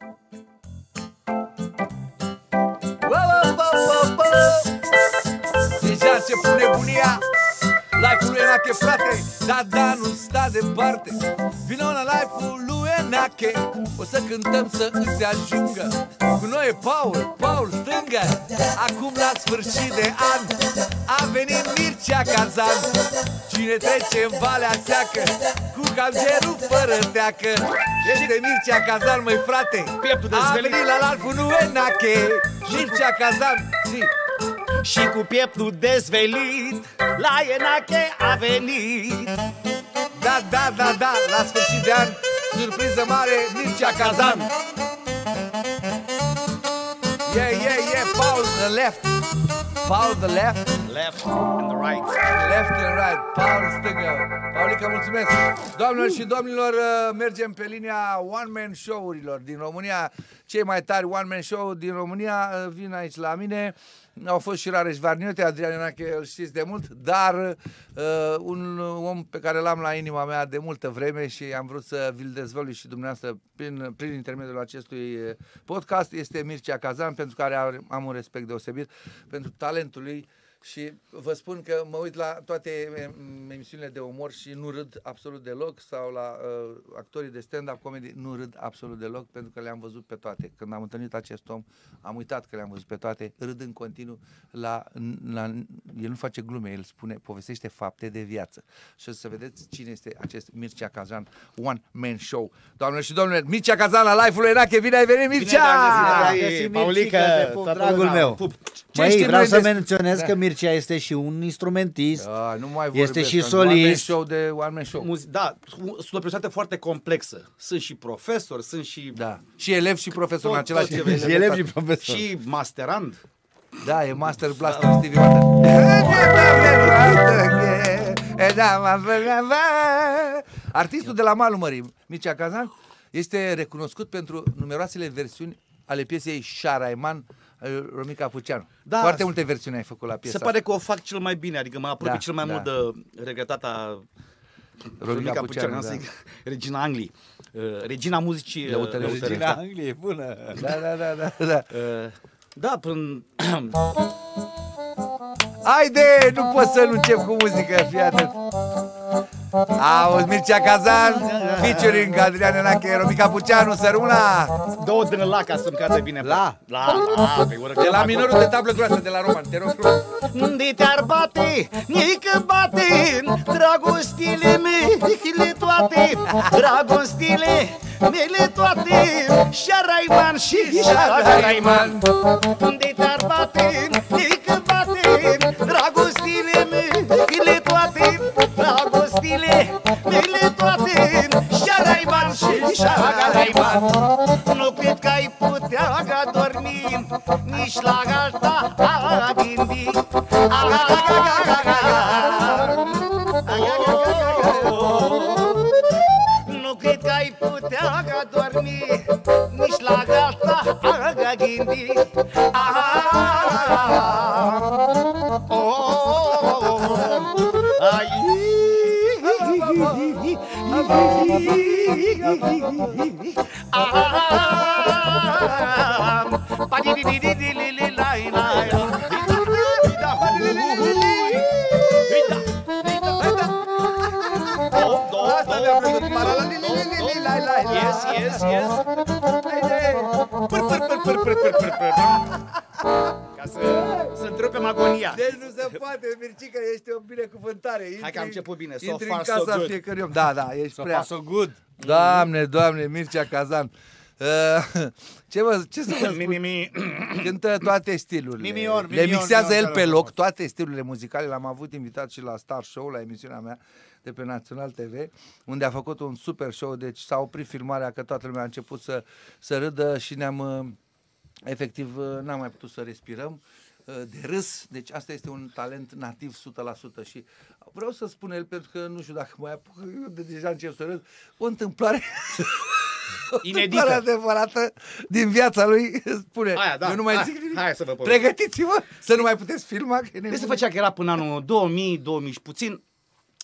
Wow, început nebunia Life-ul lui Enache, frate Da, da, nu sta departe. Vino la life-ul lui Enache O să cântăm să îți ajungă. Cu noi e Paul, Paul stângă Acum la sfârșit de an. A venit Mircea Cazan Cine trece în Valea Seacă Cu calgerul fără teacă. Este Mircea Cazan, măi frate. Pieptul A dezvelit. venit la life-ul lui Enache Mircea Cazan, zi Și cu pieptul dezvelit La Enache a venit. Da, da, da, da, la sfârșit de an Surpriză mare, Mircea Cazan. Yeah, yeah, yeah, Paul the left. Paul the left. Left and the right. Left and right, Paul stângă Paulica, mulțumesc. Doamnelor și domnilor, uh, mergem pe linia one-man show-urilor din România. Cei mai tari one-man show din România uh, vin aici la mine au fost și Rareș Varniote, Adrian Ionache, îl știți de mult, dar uh, un om pe care l-am la inima mea de multă vreme și am vrut să vi-l dezvălui și dumneavoastră prin, prin intermediul acestui uh, podcast este Mircea Cazan, pentru care am- am un respect deosebit, pentru talentul lui și vă spun că mă uit la toate em, emisiunile de umor și nu râd absolut deloc sau la uh, actorii de stand-up comedy nu râd absolut deloc pentru că le-am văzut pe toate. Când am întâlnit acest om, am uitat că le-am văzut pe toate, râd în continuu la, la el nu face glume, el spune, povestește fapte de viață. Și o să vedeți cine este acest Mircea Cazan One Man Show. Doamnelor și domnilor, Mircea Cazan la live-ul Enache, bine ai venit Mircea! Bine ai găsit, Paulică, Te pup, toată dragul lumea, meu. pup. Ce Măi, știm vreau noi să des- menționez Da. că Mircea este și un instrumentist. Ah, nu mai Este vorbesc, și un One man solist. show de One Man Show. Muzi- Da, sunt o personalitate foarte complexă Sunt și profesor, sunt și Da. Și elev și profesor în Tot- același tot ce timp. vrei. Și elev și profesor. Și masterand Da, e Master Blaster Stevie Wonder. Artistul de la malul mării, Mircea Cazan, este recunoscut pentru numeroasele versiuni ale piesei Șaraiman al Romica Puceanu. Da. Foarte multe versiuni ai făcut la piesa Se pare că o fac cel mai bine Adică mă apropii Da, cel mai da. mult de regretata Romica Puceanu, Puceanu, da. zic, Regina Anglii uh, Regina muzicii uh, Lăutărești. lăutărești, Regina da. Angliei, bună. Da, da, da, da, da. Uh, Da, până Haide, nu pot să nu încep cu muzică, fii atent. Auzi, Mircea Cazan, featuring Adrian Enache, Romica Puceanu, săruna. Două din la ca să-mi cadă bine. Pe- La. La, la, pe ură, De la minorul de tablă groasă, de la Roman, te rog frumos. Unde te-ar bate, nică bate Dragostile mele toate. Dragostile mele toate. Șaraiman și Șaraiman Unde te-ar bate, nică Dragostile mele toate Șaraiman și Șaraiman Nu cred că ai putea dormi Nici la alta a gândi nu cred că ai putea dormi Nici la gata a gândi Asta mi-a plăcut, Yes, yes, yes. Deci nu se poate, Mircica, este o binecuvântare. Intri, Hai că am început bine. So intri far, în so casa good. fiecărui om. Da, da, ești So prea. far, so good. Doamne, doamne, Mircea Cazan. Uh, ce, mă, ce să vă Mi, spun? mi, mi. Cântă toate stilurile. Mimior, Le mimior, mixează mimior, el pe mimior. loc, toate stilurile muzicale. L-am avut invitat și la Star Show, la emisiunea mea de pe Național TV, unde a făcut un super show, deci s-a oprit filmarea, că toată lumea a început să, să râdă și ne-am, uh, efectiv, uh, n-am mai putut să respirăm uh, de râs, deci asta este un talent nativ 100% și vreau să spun el, pentru că nu știu dacă mai apuc, eu de deja încep să râd, o întâmplare o Inedită. întâmplare adevărată din viața lui spune, Aia, da. eu nu mai Hai, zic nimic, hai să vă povestesc. pregătiți-vă să nu mai puteți filma. Că e Deci se nebun. făcea că era până anul 2000, 2000 și puțin.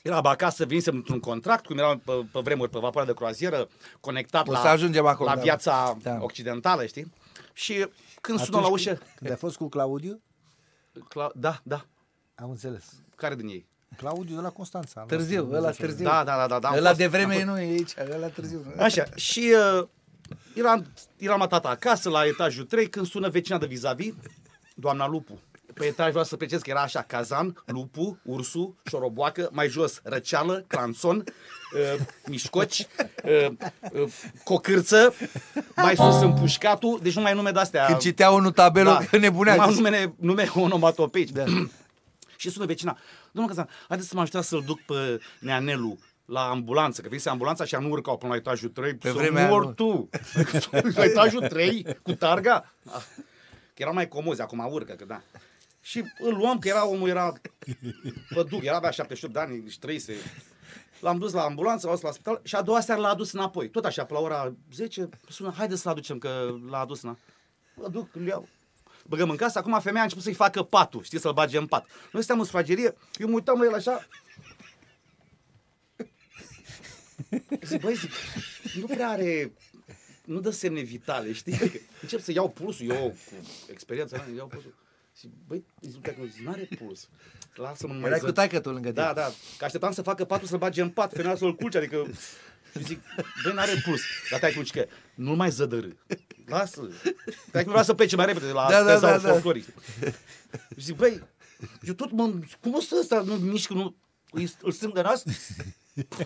Era acasă, venisem într-un contract, cum era pe, pe vremuri pe vapoarea de croazieră, conectat O la, să ajungem acolo, la da. viața Da. occidentală, știi? Și când sună la ușă... Când ai fost cu Claudiu? Cla- da, da. Am înțeles. Care din ei? Claudiu de la Constanța. al Târziu, nostru, ăla Buzășor. târziu. Da, da, da, da. da am Ăla fost- de am vreme fost- nu e aici, ăla târziu. Așa, și uh, eram, eram la tata acasă, la etajul 3, când sună vecina de vis-a-vis, doamna Lupu. Pe etaj vreau să precizez că era așa, cazan, lupu, ursu, șoroboacă, mai jos răceală, clanson, uh, mișcoci, uh, uh, cocârță, mai sus împușcatul, deci nu mai nume de-astea. Când citea unul tabelul, că nebunea. Numai nume, nume onomatopeici. Da. și sună vecina. Domnul Cazan, haideți să mă ajutați să-l duc pe Neanelu la ambulanță, că venise ambulanța și nu urcau până la etajul 3. Pe să vremea mor lui. tu. la etajul 3, cu targa. Ah, Că erau mai comozi, acum urcă, că da. Și îl luam, că era omul, era păduc, era avea 78 de ani, și trăise. L-am dus la ambulanță, l-am dus la spital și a doua seară l-a adus înapoi. Tot așa, pe la ora 10, sună, haide să-l aducem, că l-a adus înapoi. Îl duc, îl iau. Băgăm în casă, acum femeia a început să-i facă patul, știi, să-l bage în pat. Noi stăm în sufragerie, eu mă uitam la el așa. Zic, băi, zic, nu prea are, nu dă semne vitale, știi? Adică Încep să iau pulsul, eu cu experiența mea, iau pulsul. Și băi, zic, dacă nu are puls. Lasă-mă mai Erai ză- cu taică tu lângă tine. Da, da, că așteptam să facă patul să-l bage în pat, femeia să-l culce, adică... Și zic, băi, n-are puls. Dar tai cum că nu mai zădărâ. Lasă-l. Tai cum vrea să plece mai repede de la Da, da, tezaurul da, da. folcloric. Și zic, băi, eu tot mă... Cum o să ăsta nu mișcă, nu... îi- Îl strâng de nas?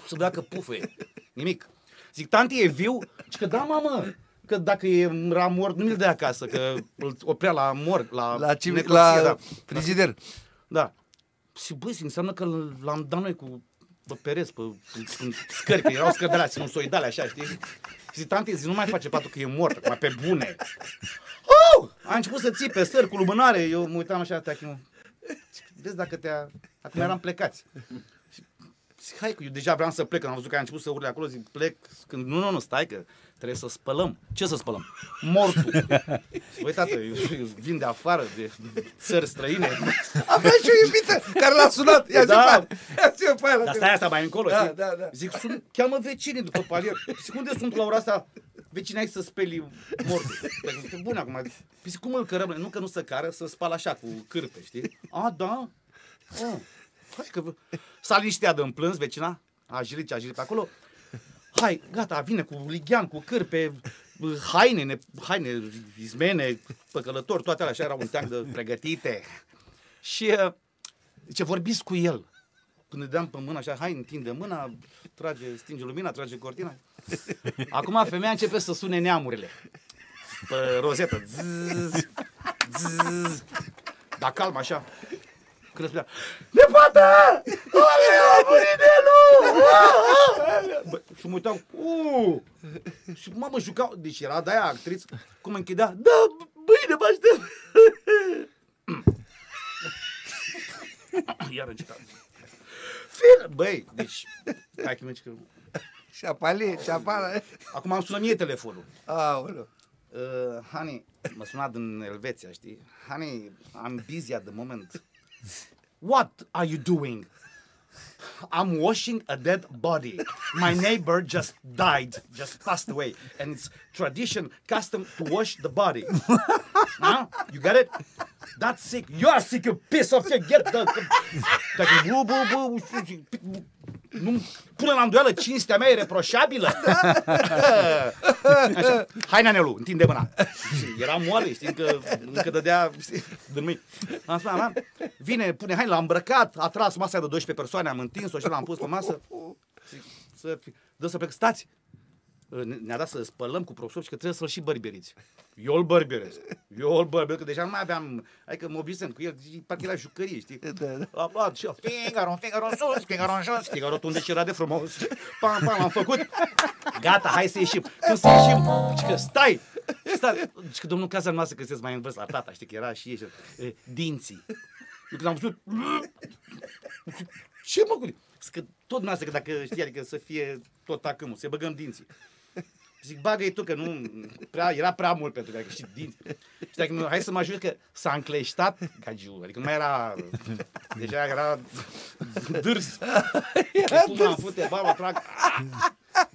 Să dacă pufe. Nimic. Zic, tanti e viu? Și că da, mamă. Că dacă era mort, nu mi-l dea acasă, că îl oprea la morg, la, La, cim- necropsie, la da. frigider. Da. Și băi, zic, înseamnă că l-am dat noi cu pe pereți, pe, pe, pe scări, că erau scări de alea, sinusoidale, așa, știi? Și zic, tante, zic, nu mai face patul că e mort, acum pe bune. Oh! A început să țipe, sări cu lumânare, eu mă uitam așa, teachinu. Vezi dacă te-a... Acum eram plecați. Și Zic, hai că eu deja vreau să plec, când am văzut că a început să urle acolo, zic, plec, când, nu, nu, nu, stai că trebuie să spălăm. Ce să spălăm? Mortul. Zic, Băi, tată, eu, eu vin de afară, de țări străine. Avea și o iubită care l-a sunat. Ia zi Da. pe aia. Ia zi pe aia. Dar stai asta mai încolo, Da, știi? da, da. Zic, sun, cheamă vecinii după palier. Zic, unde sunt la ora asta? Vecinii ai să speli mortul. Păi, zic, bun acum. Păi, zic, cum îl cărăm? Nu că nu se cară, să spală așa, cu cârpe, știi? A, da? A, hai că... v- S-a liniștit de plâns, vecina. A jirit ce a jirit pe acolo. Hai, gata, vine cu lighean, cu cârpe, haine, ne, haine, izmene, păcălători, toate alea așa erau un teanc de pregătite. Și uh, zice, vorbiți cu el. Când îi dăm pe mână așa, hai, întinde mâna, trage, stinge lumina, trage cortina. Acum femeia începe să sune neamurile. Pe rozetă. Zzz, zzz. Dar calm așa. Când spunea, Nepată! Oleu, Burinelu! Bă, și mă uitam, uuu! Și mă, mă jucau, deci era de-aia actriță, cum închidea, da, bine, mă aștept! Iar începeam. Fir, băi, deci, hai că mergi că... Șapali, șapala. Acum am sunat mie telefonul. Aoleu. Uh, honey, mă suna din Elveția, știi? Honey, I'm busy at the moment. What are you doing? I'm washing a dead body. My neighbor just died, just passed away, and it's tradition, custom to wash the body. Huh? You get it? That's sick. You are sick, you piece of shit. Get the... Dacă, bu, bu, bu, bu, nu pune la îndoială cinstea mea e reproșabilă. Așa. Hai, Nanelu, întinde mâna. Și era moale, știi, că încă dădea știi, din mâini. Am spus, am, vine, pune haine, l-am îmbrăcat, a tras masa de 12 persoane, am întins-o și l-am pus pe masă. Zic, să, dă să plec, stați. Ne- Ne-a dat să spălăm cu prosop și că trebuie să-l și bărberiți. Eu îl bărbieresc. Eu îl bărbieresc, că deja nu mai aveam... Adică mă obisem cu el, și parcă era jucărie, știi? Da, da. Am luat și eu, Figaro, Figaro în sus, Figaro în jos, Figaro tu unde și era de frumos. Pam, pam, am făcut. Gata, hai să ieșim. Când să ieșim, zice că stai, stai. Zice că domnul Cazan nu să că mai în vârstă la tata, știi că era și ieși. E, dinții. Eu când am văzut, zic, ce mă gândi? Zic că tot nu că dacă știi, adică să fie tot acâmul, să băgăm dinții. Zic, bagă-i tu, că nu, prea, era prea mult pentru că și dinți. Și dacă, hai să mă ajut că s-a încleștat gagiul, adică nu mai era, deja era dârs. Era dârs. Am fute, bă, mă trag,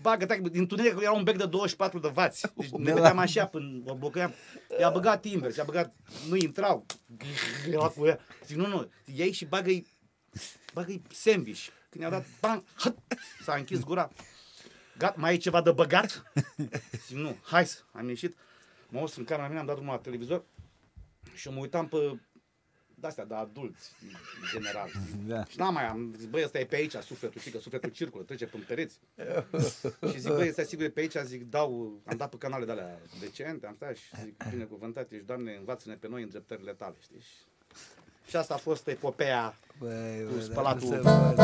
bagă, tac, din tuneric era un bec de 24 de vați. Deci ne vedeam așa până o blocăiam. I-a băgat invers, i-a băgat, nu intrau. Era cu ea. Zic, nu, nu, iei și bagă-i, bagă-i sandwich. Când i-a dat, bang, hăt, s-a închis gura. Gat, mai e ceva de băgat? Zic, nu, hai să, am ieșit. Mă aus în camera mea, am dat drumul la televizor și mă uitam pe de-astea de adulți, în general. Da. Și n-am mai am, zic, băi, ăsta e pe aici sufletul, știi că sufletul circulă, trece pe pereți. și zic, băi, ăsta sigur e pe aici, zic, dau, am dat pe canale de alea decente, am stat și zic, binecuvântat ești, Doamne, învață-ne pe noi în dreptările tale, știi? Și, și asta a fost epopeea Băi, cu bă, spălatul. dar nu se poate.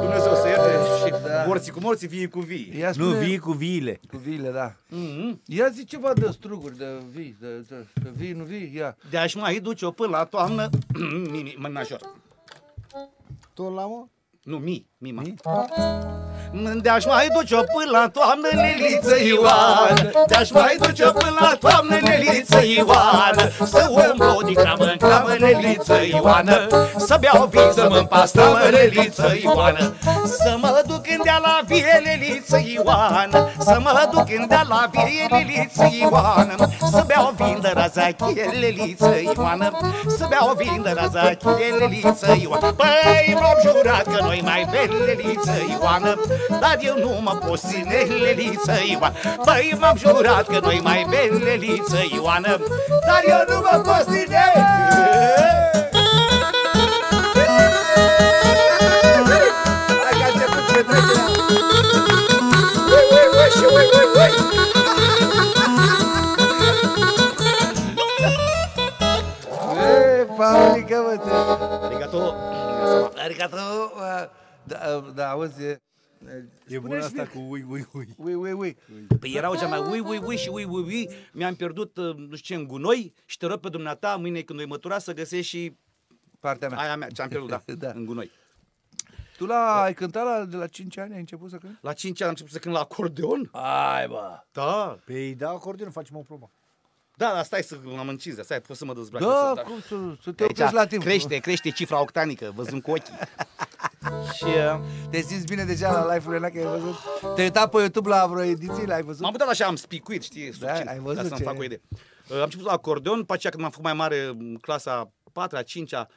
Dumnezeu să ierte și Da. morții cu morții, vii cu vii. Ia Nu spune, vii cu viile. Cu viile, da. Mm-hmm. Ia zi ceva de struguri, de vii, de, de, de vii, nu vii, ia. De-aș mai duce-o până la toamnă, mi, mi, major. Tot la mă? Nu, mi, mi, ma. Mi? De-aș mai duce-o până la toamnă, Neliță Ioană De-aș mai duce-o până la toamnă, Neliță Ioană Să umblu o dicramă în cramă, Neliță Ioană Să beau vin, să mă împastramă, Neliță Ioană Să mă duc în dea la vie, Neliță Ioană Să mă duc în dea la vie, Neliță Ioană Să beau vin de razachie, Neliță Ioană Să beau vin de razachie, Neliță Ioană Băi, m-am jurat că noi mai bem, Neliță Ioană Dar eu nu mă pot ține, Neliță Ioană Băi, m-am jurat că noi mai bem, Neliță Ioană Dar eu nu mă pot ține Hai că a început petrecerea. Ui, ui, ui, și ui, ui, ui. E, Paulica, mă, ce... Arigato. Arigato, uh, da, uh, da, auzi, e... E bună asta cu ui, ui, ui. Ui, ui, ui. Păi erau cea mai ui, ui, ui și ui, ui, ui Mi-am pierdut, uh, nu știu ce, în gunoi Și te rog pe dumneata, mâine când o mătura Să găsești și Partea mea. aia mea, ce-am pierdut, da, Da. în gunoi Tu la, ai cântat la, de la 5 ani, ai început să cânti? La 5 ani am început să cânt la acordeon Ai, bă. Da, Păi da, acordeon, facem o probă. da, dar stai să am încins, stai, poți să mă dezbrac Da, să, cum să, să te oprești la timp. crește, crește cifra octanică, văzând cu ochii Și uh, Te simți bine deja la live-urile alea că ai văzut? Te-ai uitat pe YouTube la vreo ediție, l-ai văzut? m-am uitat așa, am spicuit, știi, Da, succint, ai văzut ca să-mi ce- fac o idee Uh, Am început la acordeon, după aceea când m-am făcut mai mare, în clasa 4-a, 5-a,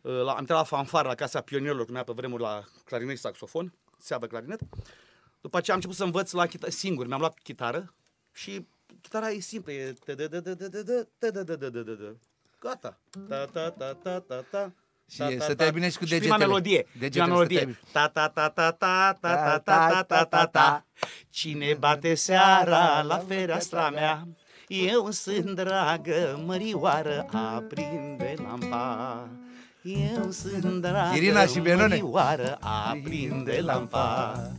uh, la, am intrat la fanfară la Casa Pionierilor, cum era pe vremuri la clarinet și saxofon, seabă clarinet. După aceea am început să învăț la chitară, singur, mi-am luat chitară și chitara e simplă, e Gata. Ta ta ta ta ta ta. Și ta, ta, stăteai ta. bine și cu prima degetele. melodie. Degetele Prima melodie. stăteai Ta ta ta ta ta ta ta ta ta ta ta. Cine bate seara la fereastra mea? Eu sunt dragă, mărioară, aprinde lampa. Eu sunt dragă, Irina și Benone. mărioară, aprinde lampa.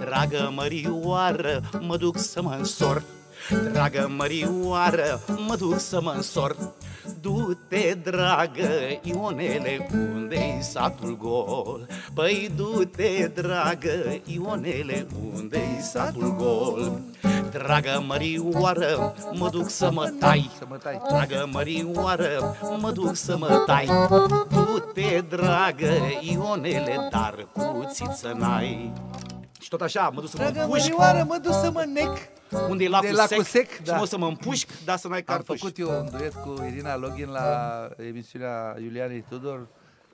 Dragă mărioară, mă duc să mă însor. Dragă mărioară, mă duc să mă însor. Du-te, dragă Ionele, unde-i satul gol? Păi du-te, dragă Ionele, unde-i satul gol? Dragă mărioară, mă duc să mă tai Să mă tai. Dragă mărioară, mă duc să mă tai Du-te, dragă Ionele, dar cuțiță n-ai Și tot așa, mă duc să mă Dragă împușc mărioară, mă duc să mă nec. Unde e lacul, de lacul sec, sec, Și da. mă o să mă împușc, dar să n-ai Am cartuși făcut eu un duet cu Irina Login la emisiunea Iulianei Tudor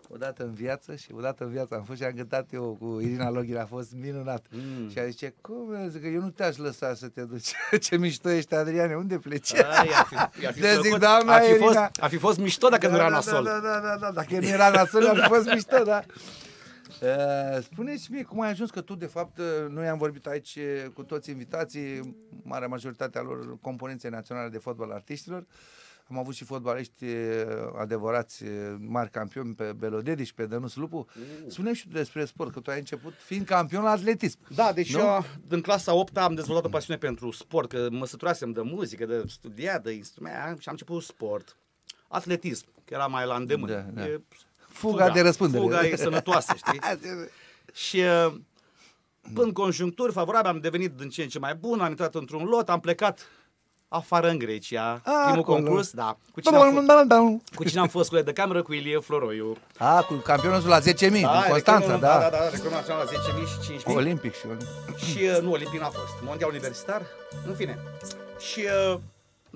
odată în viață și odată în viață am fost și am cântat eu cu Irina Login, a fost minunat. Mm. Și a zice, cum? Zic că eu nu te-aș lăsa să te duci. Ce mișto ești, Adriane, unde pleci? Ai, ar fi, ar fi Le zic, plăcut. doamna ar, fi fost, Irina. ar fi fost mișto dacă nu era da, nasol Da, da, da, da, dacă nu era nasol, ar fi fost mișto, da. Uh, Spune-și mie cum ai ajuns că tu, de fapt, uh, noi am vorbit aici uh, cu toți invitații, marea majoritatea lor componențe naționale de fotbal artiștilor. Am avut și fotbaliști uh, adevărați, uh, mari campioni pe Belodediș și pe Dănus Lupu. spune și tu despre sport, că tu ai început fiind campion la atletism. Da, deci Nu? eu în clasa 8 am dezvoltat o pasiune pentru sport, că mă săturasem de muzică, de studiat, de instrumente și am început sport. Atletism, că era mai la îndemână. Da, da. E Fuga de răspundere. Fuga e sănătoasă, știi? Și uh, În conjuncturi favorabile am devenit din ce în ce mai bun, am intrat într-un lot, am plecat afară în Grecia, A, primul acolo. concurs, da. Cu cine, am fost, cu cine am fost cu de cameră? Cu Ilie Floroiu. A, cu campionul la 10.000 din Constanța, recordul- da. Da, da, da, recordul național la 10.000 și 5.000. Olimpic și olimpic. Și uh, nu, Olimpic n-a fost. Mondial universitar, în fine. Și uh,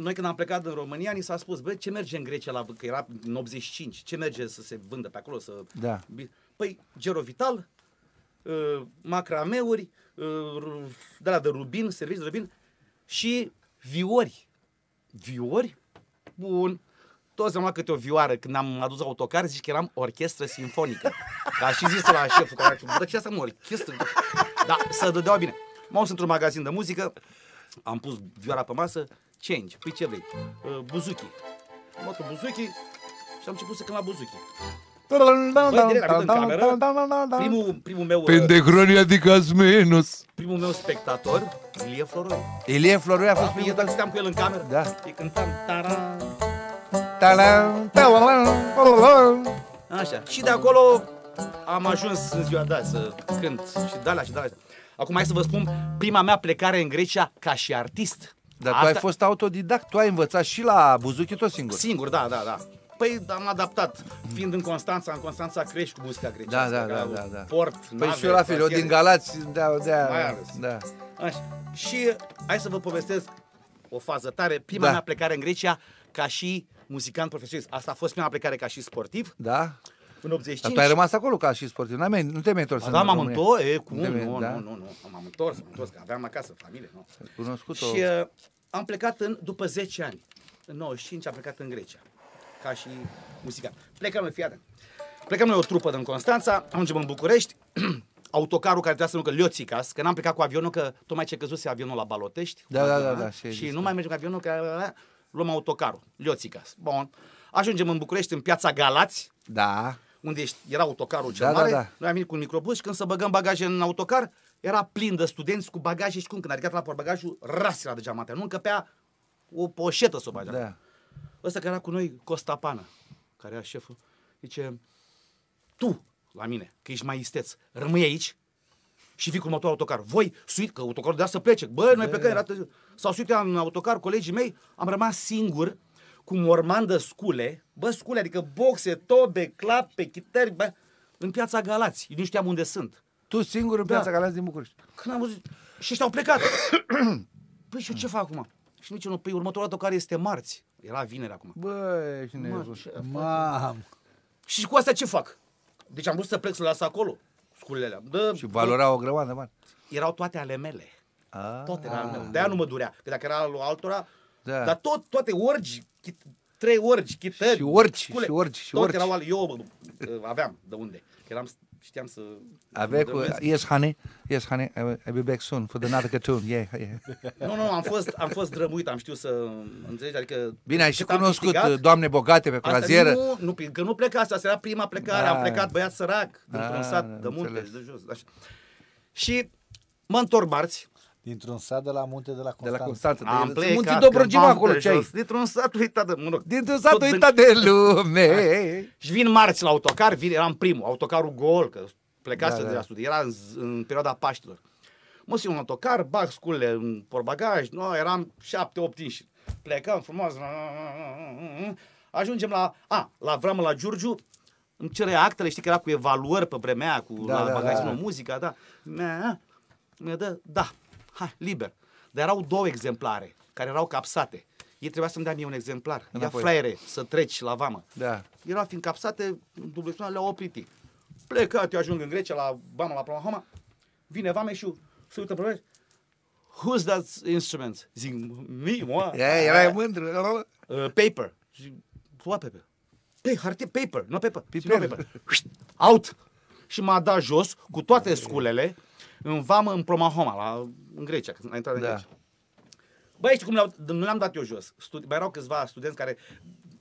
noi când am plecat în România, ni s-a spus, bă, ce merge în Grecia, la, că era în 85, ce merge să se vândă pe acolo? Să... Da. Păi, Gero Vital, uh, macrameuri, uh, ru- de la de rubin, servici de rubin și viori. Viori? Bun. Toți am luat câte o vioară. Când am adus autocar, zici că eram orchestră simfonică. Ca și zis la șeful care a zis, bă, ce asta mă, orchestră? Da, să dădeau bine. M-am dus într-un magazin de muzică, am pus vioara pe masă, change, păi ce vrei? Uh, buzuki. Am luat buzuki și am început să cânt la buzuki. Băi, direct, am venit în cameră, primul, primul meu, uh, Pentecroni adică menos. primul meu spectator, Ilie Floroi. Ilie Floroi a fost Eu primul dacă stăteam cu el în cameră, Da. îi cântam, tara, Talan, talan, talan. Așa. Și de acolo am ajuns în ziua de azi să cânt și de alea și de alea. Acum hai să vă spun prima mea plecare în Grecia ca și artist. Dar tu ai fost autodidact, tu ai învățat și la buzuchi tot singur. Singur, da, da, da. Păi am adaptat, fiind în Constanța, în Constanța crești cu muzica grecească. Da, da, ca da, da, da. Port, Păi nave, și eu la fel, eu croaziere. din Galați, de de Mai ales. da. Așa. Și hai să vă povestesc o fază tare. Prima Da. mea plecare în Grecia ca și muzicant profesionist. Asta a fost prima plecare ca și sportiv Da? În 85. Dar tu ai rămas acolo ca și sportiv, n-ai mai, nu te-ai mai întors Ba în da, m-am România. întors, e, cum? Nu te mai- Nu, da? nu, nu, nu, m-am întors, m-am întors, că aveam acasă familie, nu. Cunoscut-o. Și uh, am plecat în, după 10 ani, în 95 am plecat în Grecia, ca și muzicant. Plecăm în fiată. Plecăm noi o trupă din Constanța, ajungem în București, autocarul care trebuia să ducă Lioțicas, că n-am plecat cu avionul, că tocmai ce căzuse avionul la Balotești. Da, da, da, Da, da, și ai și zis, nu da. mai mergem cu avionul, că luăm autocarul, Lioțicas. Bun. Ajungem în București, în piața Galați, Da. Unde ești- era autocarul cel Da, da, mare, da. noi am venit cu un microbus și când să băgăm bagaje în autocar, era plin de studenți cu bagaje și cum când a ridicat la portbagajul, ras era de geamante. Nu încăpea o poșetă să o bage. Da. Ăsta care era cu noi, Costa Pană, care era șeful, zice, tu, la mine, că ești mai isteț, rămâi aici și vii cu următorul autocar. Voi, suit, că autocarul de să plece. Bă, noi plecăm, era târziu. S-au suit în autocar, colegii mei, am rămas singur cu morman de scule, bă, scule, adică boxe, tobe, clape, chitări, bă, în piața Galați. Eu nu știam unde sunt. Tu singur în Da. piața Galați din București. Când am văzut, și ăștia au plecat. păi și eu ce fac acum? Și nici unul, păi următorul autocar este marți. Era vineri acum. Bă, ești Mă, nebun. ce- Mam. Și cu astea ce fac? Deci am vrut să plec să le las acolo, sculele alea. Dă, Și valora o grămadă de bani. Erau toate ale mele. Ah, Toate erau ale mele. De-aia nu mă durea. Că dacă era al altora, Da. dar tot, toate orgi, chit, trei orgi, chitări, Și orgi, scule, și orgi, și toate orgi. erau ale, eu bă, bă, aveam de unde. Că eram, știam să... Aveai cu... dăruiesc. Yes, honey. Yes, honey. I will- I'll be back soon for the another cartoon. Yeah, yeah. Nu, nu, am fost, am fost drămuit, am știut să înțelegi, adică... Bine, ai și cât am cunoscut câștigat, doamne bogate pe Asta croazieră. nu, nu, că nu pleca asta, asta era prima plecare, Ah. am plecat băiat sărac, dintr-un Ah, sat de munte, înțeles. de jos, așa. Și mă întorc marți, Dintr-un sat de la munte de la De la Constanța. Constanța. am De- plecat Munții Dobrogim cândva acolo de ce ai. jos, Dintr-un sat uitat de, mă rog, Dintr-un tot sat din- uitat de lume. Și vin marți la autocar, vin, eram primul, autocarul gol, că plecase Da, da, da. de la studii, era în, z- în perioada Paștilor. Mă sunt un autocar, bag sculele în porbagaj, no, eram șapte, opt inși. Plecăm frumos, ajungem la, a, la Vramă, la Giurgiu, îmi cere actele, știi că era cu evaluări pe vremea, aia, cu Da, da, la da, magazinul da. muzica, da. Mi-a, mi dă, da, hai, liber. Dar erau două exemplare care erau capsate. Ei trebuia să-mi dea mie un exemplar. Ia Înapoi. fraiere, să treci la vamă Da. erau fiind capsate, dublu le-au oprit. ei. Plecat, eu ajung în Grecia, la Bama, la Promahoma, vine vame și se uită pe mine, Who's that instrument? Zic, me, moi. E, erai mândru. Uh, paper. Zic, what paper? Păi, harte, paper, nu paper. Zic, Piper. "Nu paper. Șt, Out! Și m-a dat jos cu toate sculele în vamă în Promahoma, la, în Grecia, când a intrat în Da. Grecia. Băi, știi cum le-au, nu le-am dat eu jos. Studi- mai erau câțiva studenți care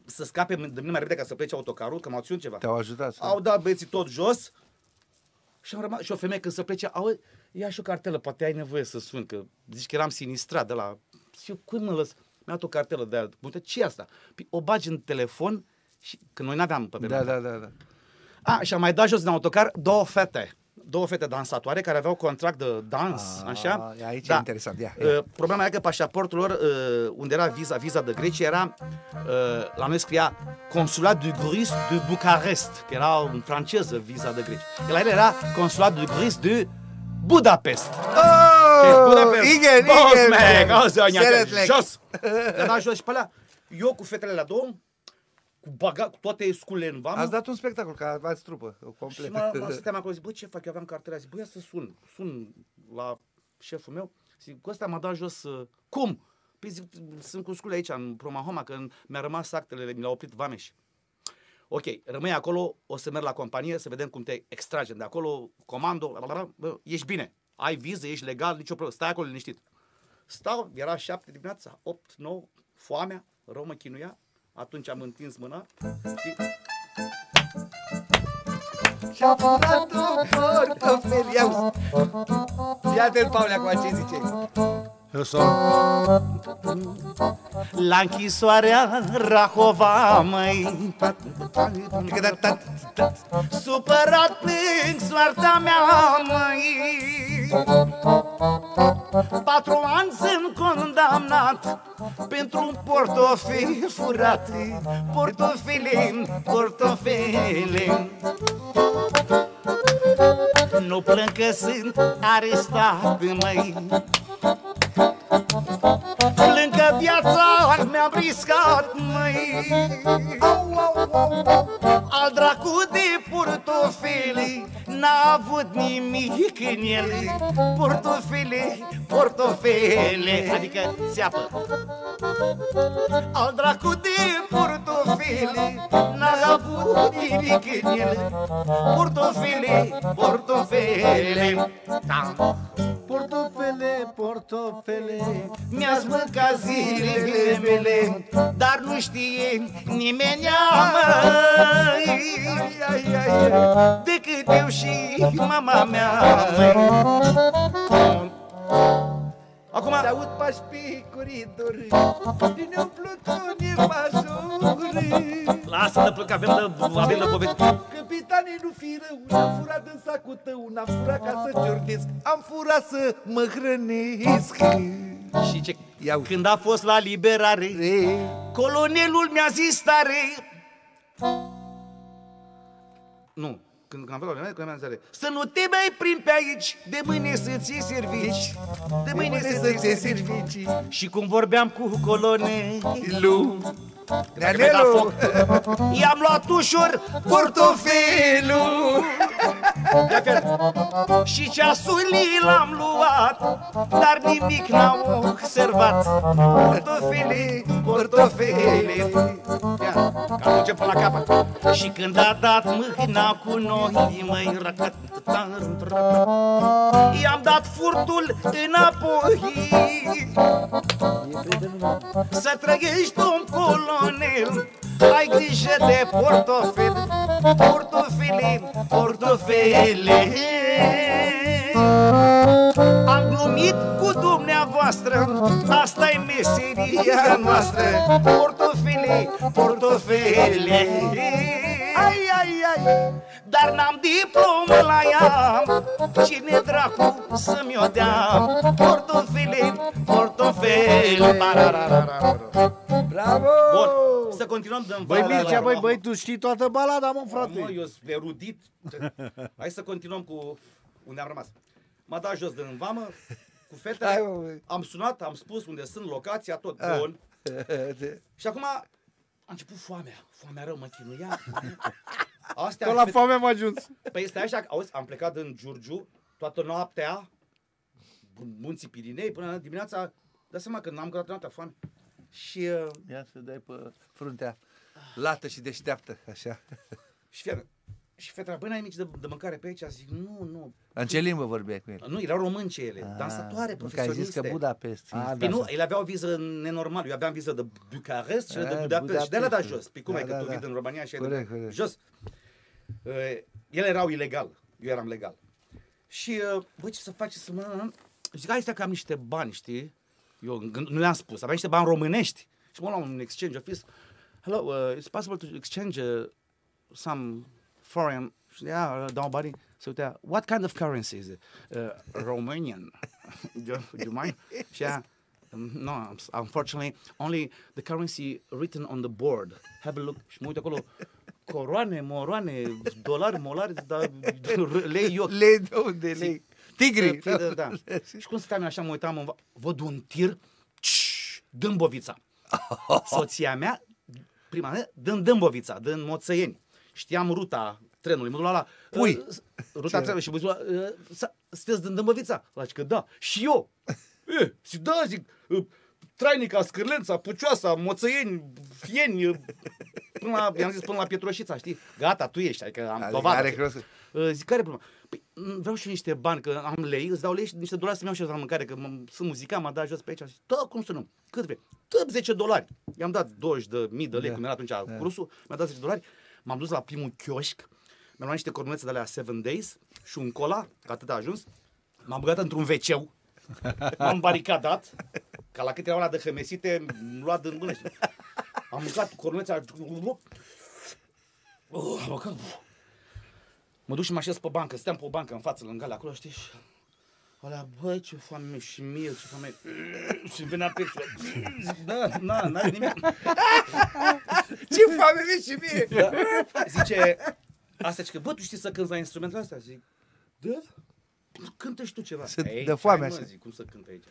să scape de mine mai repede ca să plece autocarul, că m-au ținut ceva. Te-au ajutat. să- Au dat băieții tot jos și am rămas, și o femeie când se plece, au, ia și o cartelă, poate ai nevoie să sun, că zici că eram sinistrat de la... Și eu, cum mă lăs? Mi-a dat o cartelă de aia. Uite, ce e asta? Păi, o bagi în telefon și, că noi n-aveam pe Da, vremea da, da, da. a, și am mai dat jos din autocar două fete. Două fete dansatoare care aveau contract de dans, Ah, așa. aici e interesant, ia, ia. Uh, problema e că pașaportul lor, uh, unde era viza, viza de Grecia, era, uh, la noi scria Consulat du Gris de Bucarest, că era în franceză viza de Grecia. Iar la el era Consulat du Gris de Budapest. Ce, Oh, Budapest. Igen, Boss, Igen. man, auzi, Ania, Seretlec. jos! Le-a dat jos și pe alea, eu cu fetele la două, cu, baga, cu toate scule în vamă. Ați dat un spectacol, că aveați trupă Și complet. mă, mă stăteam acolo, zic, bă, ce fac? Eu aveam cartela, zic, bă, ia să sun. Sun la șeful meu, zic, cu ăsta m-a dat jos, uh, cum? Păi zic, sunt cu scule aici, în Promahoma, că mi-a rămas actele, mi le-au oprit Vameș. Ok, rămâi acolo, o să merg la companie, să vedem cum te extragem de acolo, comando, bla, bla, bla, bă, ești bine, ai viză, ești legal, nicio problemă, stai acolo liniștit. Stau, era șapte dimineața, 8, 9, foamea, rău mă chinuia, atunci am întins mâna, știi? Și-a furat un portofel, ia uzi. Fii atent, Paule, acum ce zice. Eu sunt La închisoarea Rahova, măi. Că da, da, da. Supărat plâng soarta mea, măi. Patru ani sunt condamnat Pentru un portofel furat. Portofele, portofele Nu plâng că sunt arestat, măi Plâng că viața mi-am riscat, măi Al dracu de portofele N-a avut nimic în el. Portofele, portofele Adică țeapă. Al dracu de portofele N-a avut nimic în el. Portofele, portofele da. Portofele, portofele Mi-ați mâncat zilele mele Dar nu știe nimeni măi Ai, ai, ai. Decât eu și mama mea măi. Acum Se aud pași pe coridor Din umplut unii majori Lasă de plăc, avem de, avem de poveste Capitanii nu fi rău N-am furat în sacul tău N-am furat ca să ciordesc Am furat să mă hrănesc. Și ce, Ia uite. când a fost la liberare Re. Colonelul mi-a zis tare. Nu, când, când am fost la liberare, mi-a zis tare. Să nu te mai prind pe aici De mâine să-ți iei servici. De mâine să-ți iei servici. servicii Și cum vorbeam cu colonelul Lu Dacă mi-ai dat Neanelu foc, I-am luat ușor portofelul. Ia fi atent. Și ceasul l-am luat Dar nimic n-am observat. Portofele, portofele. Ia, că ajungem până la capăt. Și când a dat mâna cu noi Măi, racat, I-am dat furtul înapoi. Să trăiești un colonel Ai grijă de portofel Portofele, portofele Am glumit cu dumneavoastră asta e meseria noastră. Portofele, portofele Ai, ai, ai Dar n-am diplomă la ea Cine dracu să-mi o dea Portofele, portofele Bararararara. Bravo Bun, să continuăm de Băi Mircea, băi, băi, tu știi toată balada, mă, Mă, frate eu sunt erudit. Hai să continuăm cu unde am rămas. M-a dat jos din vamă, cu fetele, Hai, mă, băi. am sunat, am spus unde sunt, locația, tot Ah. bun. Și acum a început foamea. Foamea rău mă chinuia. Astea, Tot la fete- foame am ajuns Păi stai așa, auzi, am plecat în Giurgiu, toată noaptea, în munții Pirinei, până dimineața, dă seama că n-am gătat noaptea foame. Și, uh, Ia să dai pe fruntea Lată și deșteaptă, așa și fetele, și fetele, băi, n-ai mici de, de mâncare pe aici? Zic, nu, nu. În ce limbă vorbeai cu el? Nu, erau românce ele, dansatoare, Ah, Că ai profesioniste. zis că Budapest Ah, fiind- Păi Da, nu, să- ele aveau viză nenormal. Eu aveam viză de Bucarest și ele de Ah, Budapest. Și de-alea da Budapest. jos. Păi cum Da, e că da, tu da. vii din România și ai Corect, de corect. jos? Uh, ele erau ilegal. Eu eram legal. Și, uh, bă, ce să faci să mă... Zic, hai stai că am niște bani, știi? Eu în gând- nu le-am spus, aveam niște bani românești. Și mă luam un exchange office. Hello, uh, it's possible to exchange uh, some foreign... Și ea, uh, dau banii. Se uitea, what kind of currency is it? Uh, Romanian. do, do you mind? Și ea, "Um, no, unfortunately, only the currency written on the board. Have a look. Și mă uit acolo, coroane, moroane, dolari, molari, dar lei eu. Lei de unde? Lei. Tigri. Da, da. Și cum stăteam eu așa, mă uitam, în va- văd un tir, ciii, Dâmbovița. Soția mea, prima dată, dând Dâmbovița, dând Moțăieni. Știam ruta trenului, mă duc la la... Pui. uh, Ruta trenului și mă duc la... uh, sa- Sunteți dând Dâmbovița? La că da. Și eu. E, și da, zic, uh, Trainica, Scârlența, Pucioasa, Moțăieni, Fieni, uh, până la, i-am zis până la Pietroșița, știi? Gata, tu ești, adică am Adică dovadă. are crezut. Uh, Zic, care e problema? Păi, m, vreau și eu niște bani, că am lei, îți dau lei și niște dolari să-mi iau și eu la mâncare, că m- sunt muzica, m-a dat jos pe aici. Zic, da, cum să nu? Cât vrei? Dă 10 dolari. I-am dat 20 de mii de lei, Da. cum era atunci da. cursul, mi-a dat 10 dolari, m-am dus la primul chioșc, mi-am luat niște cornulețe de alea 7 Days și un cola, că atât a ajuns, m-am băgat într-un wc m-am baricadat, ca la câte erau alea de hămesite, m- luat în mână, știi? Am mâncat cornulețea, Oh, am mâncat, Mă duc și mă așez pe bancă, stăm pe o bancă în față, lângă alea, acolo, știi? Și alea, băi, ce foame și mie, ce foame. Și venea pe Zic, da, na, n-ai nimic. Ce foame mi și mie! Da. Zice, asta zice, bă, tu știi să cânti la instrumentul ăsta? Zic, da? Cântă și tu ceva. Să Ei, dă foame hai, așa. Mă, zic, cum să cântă aici?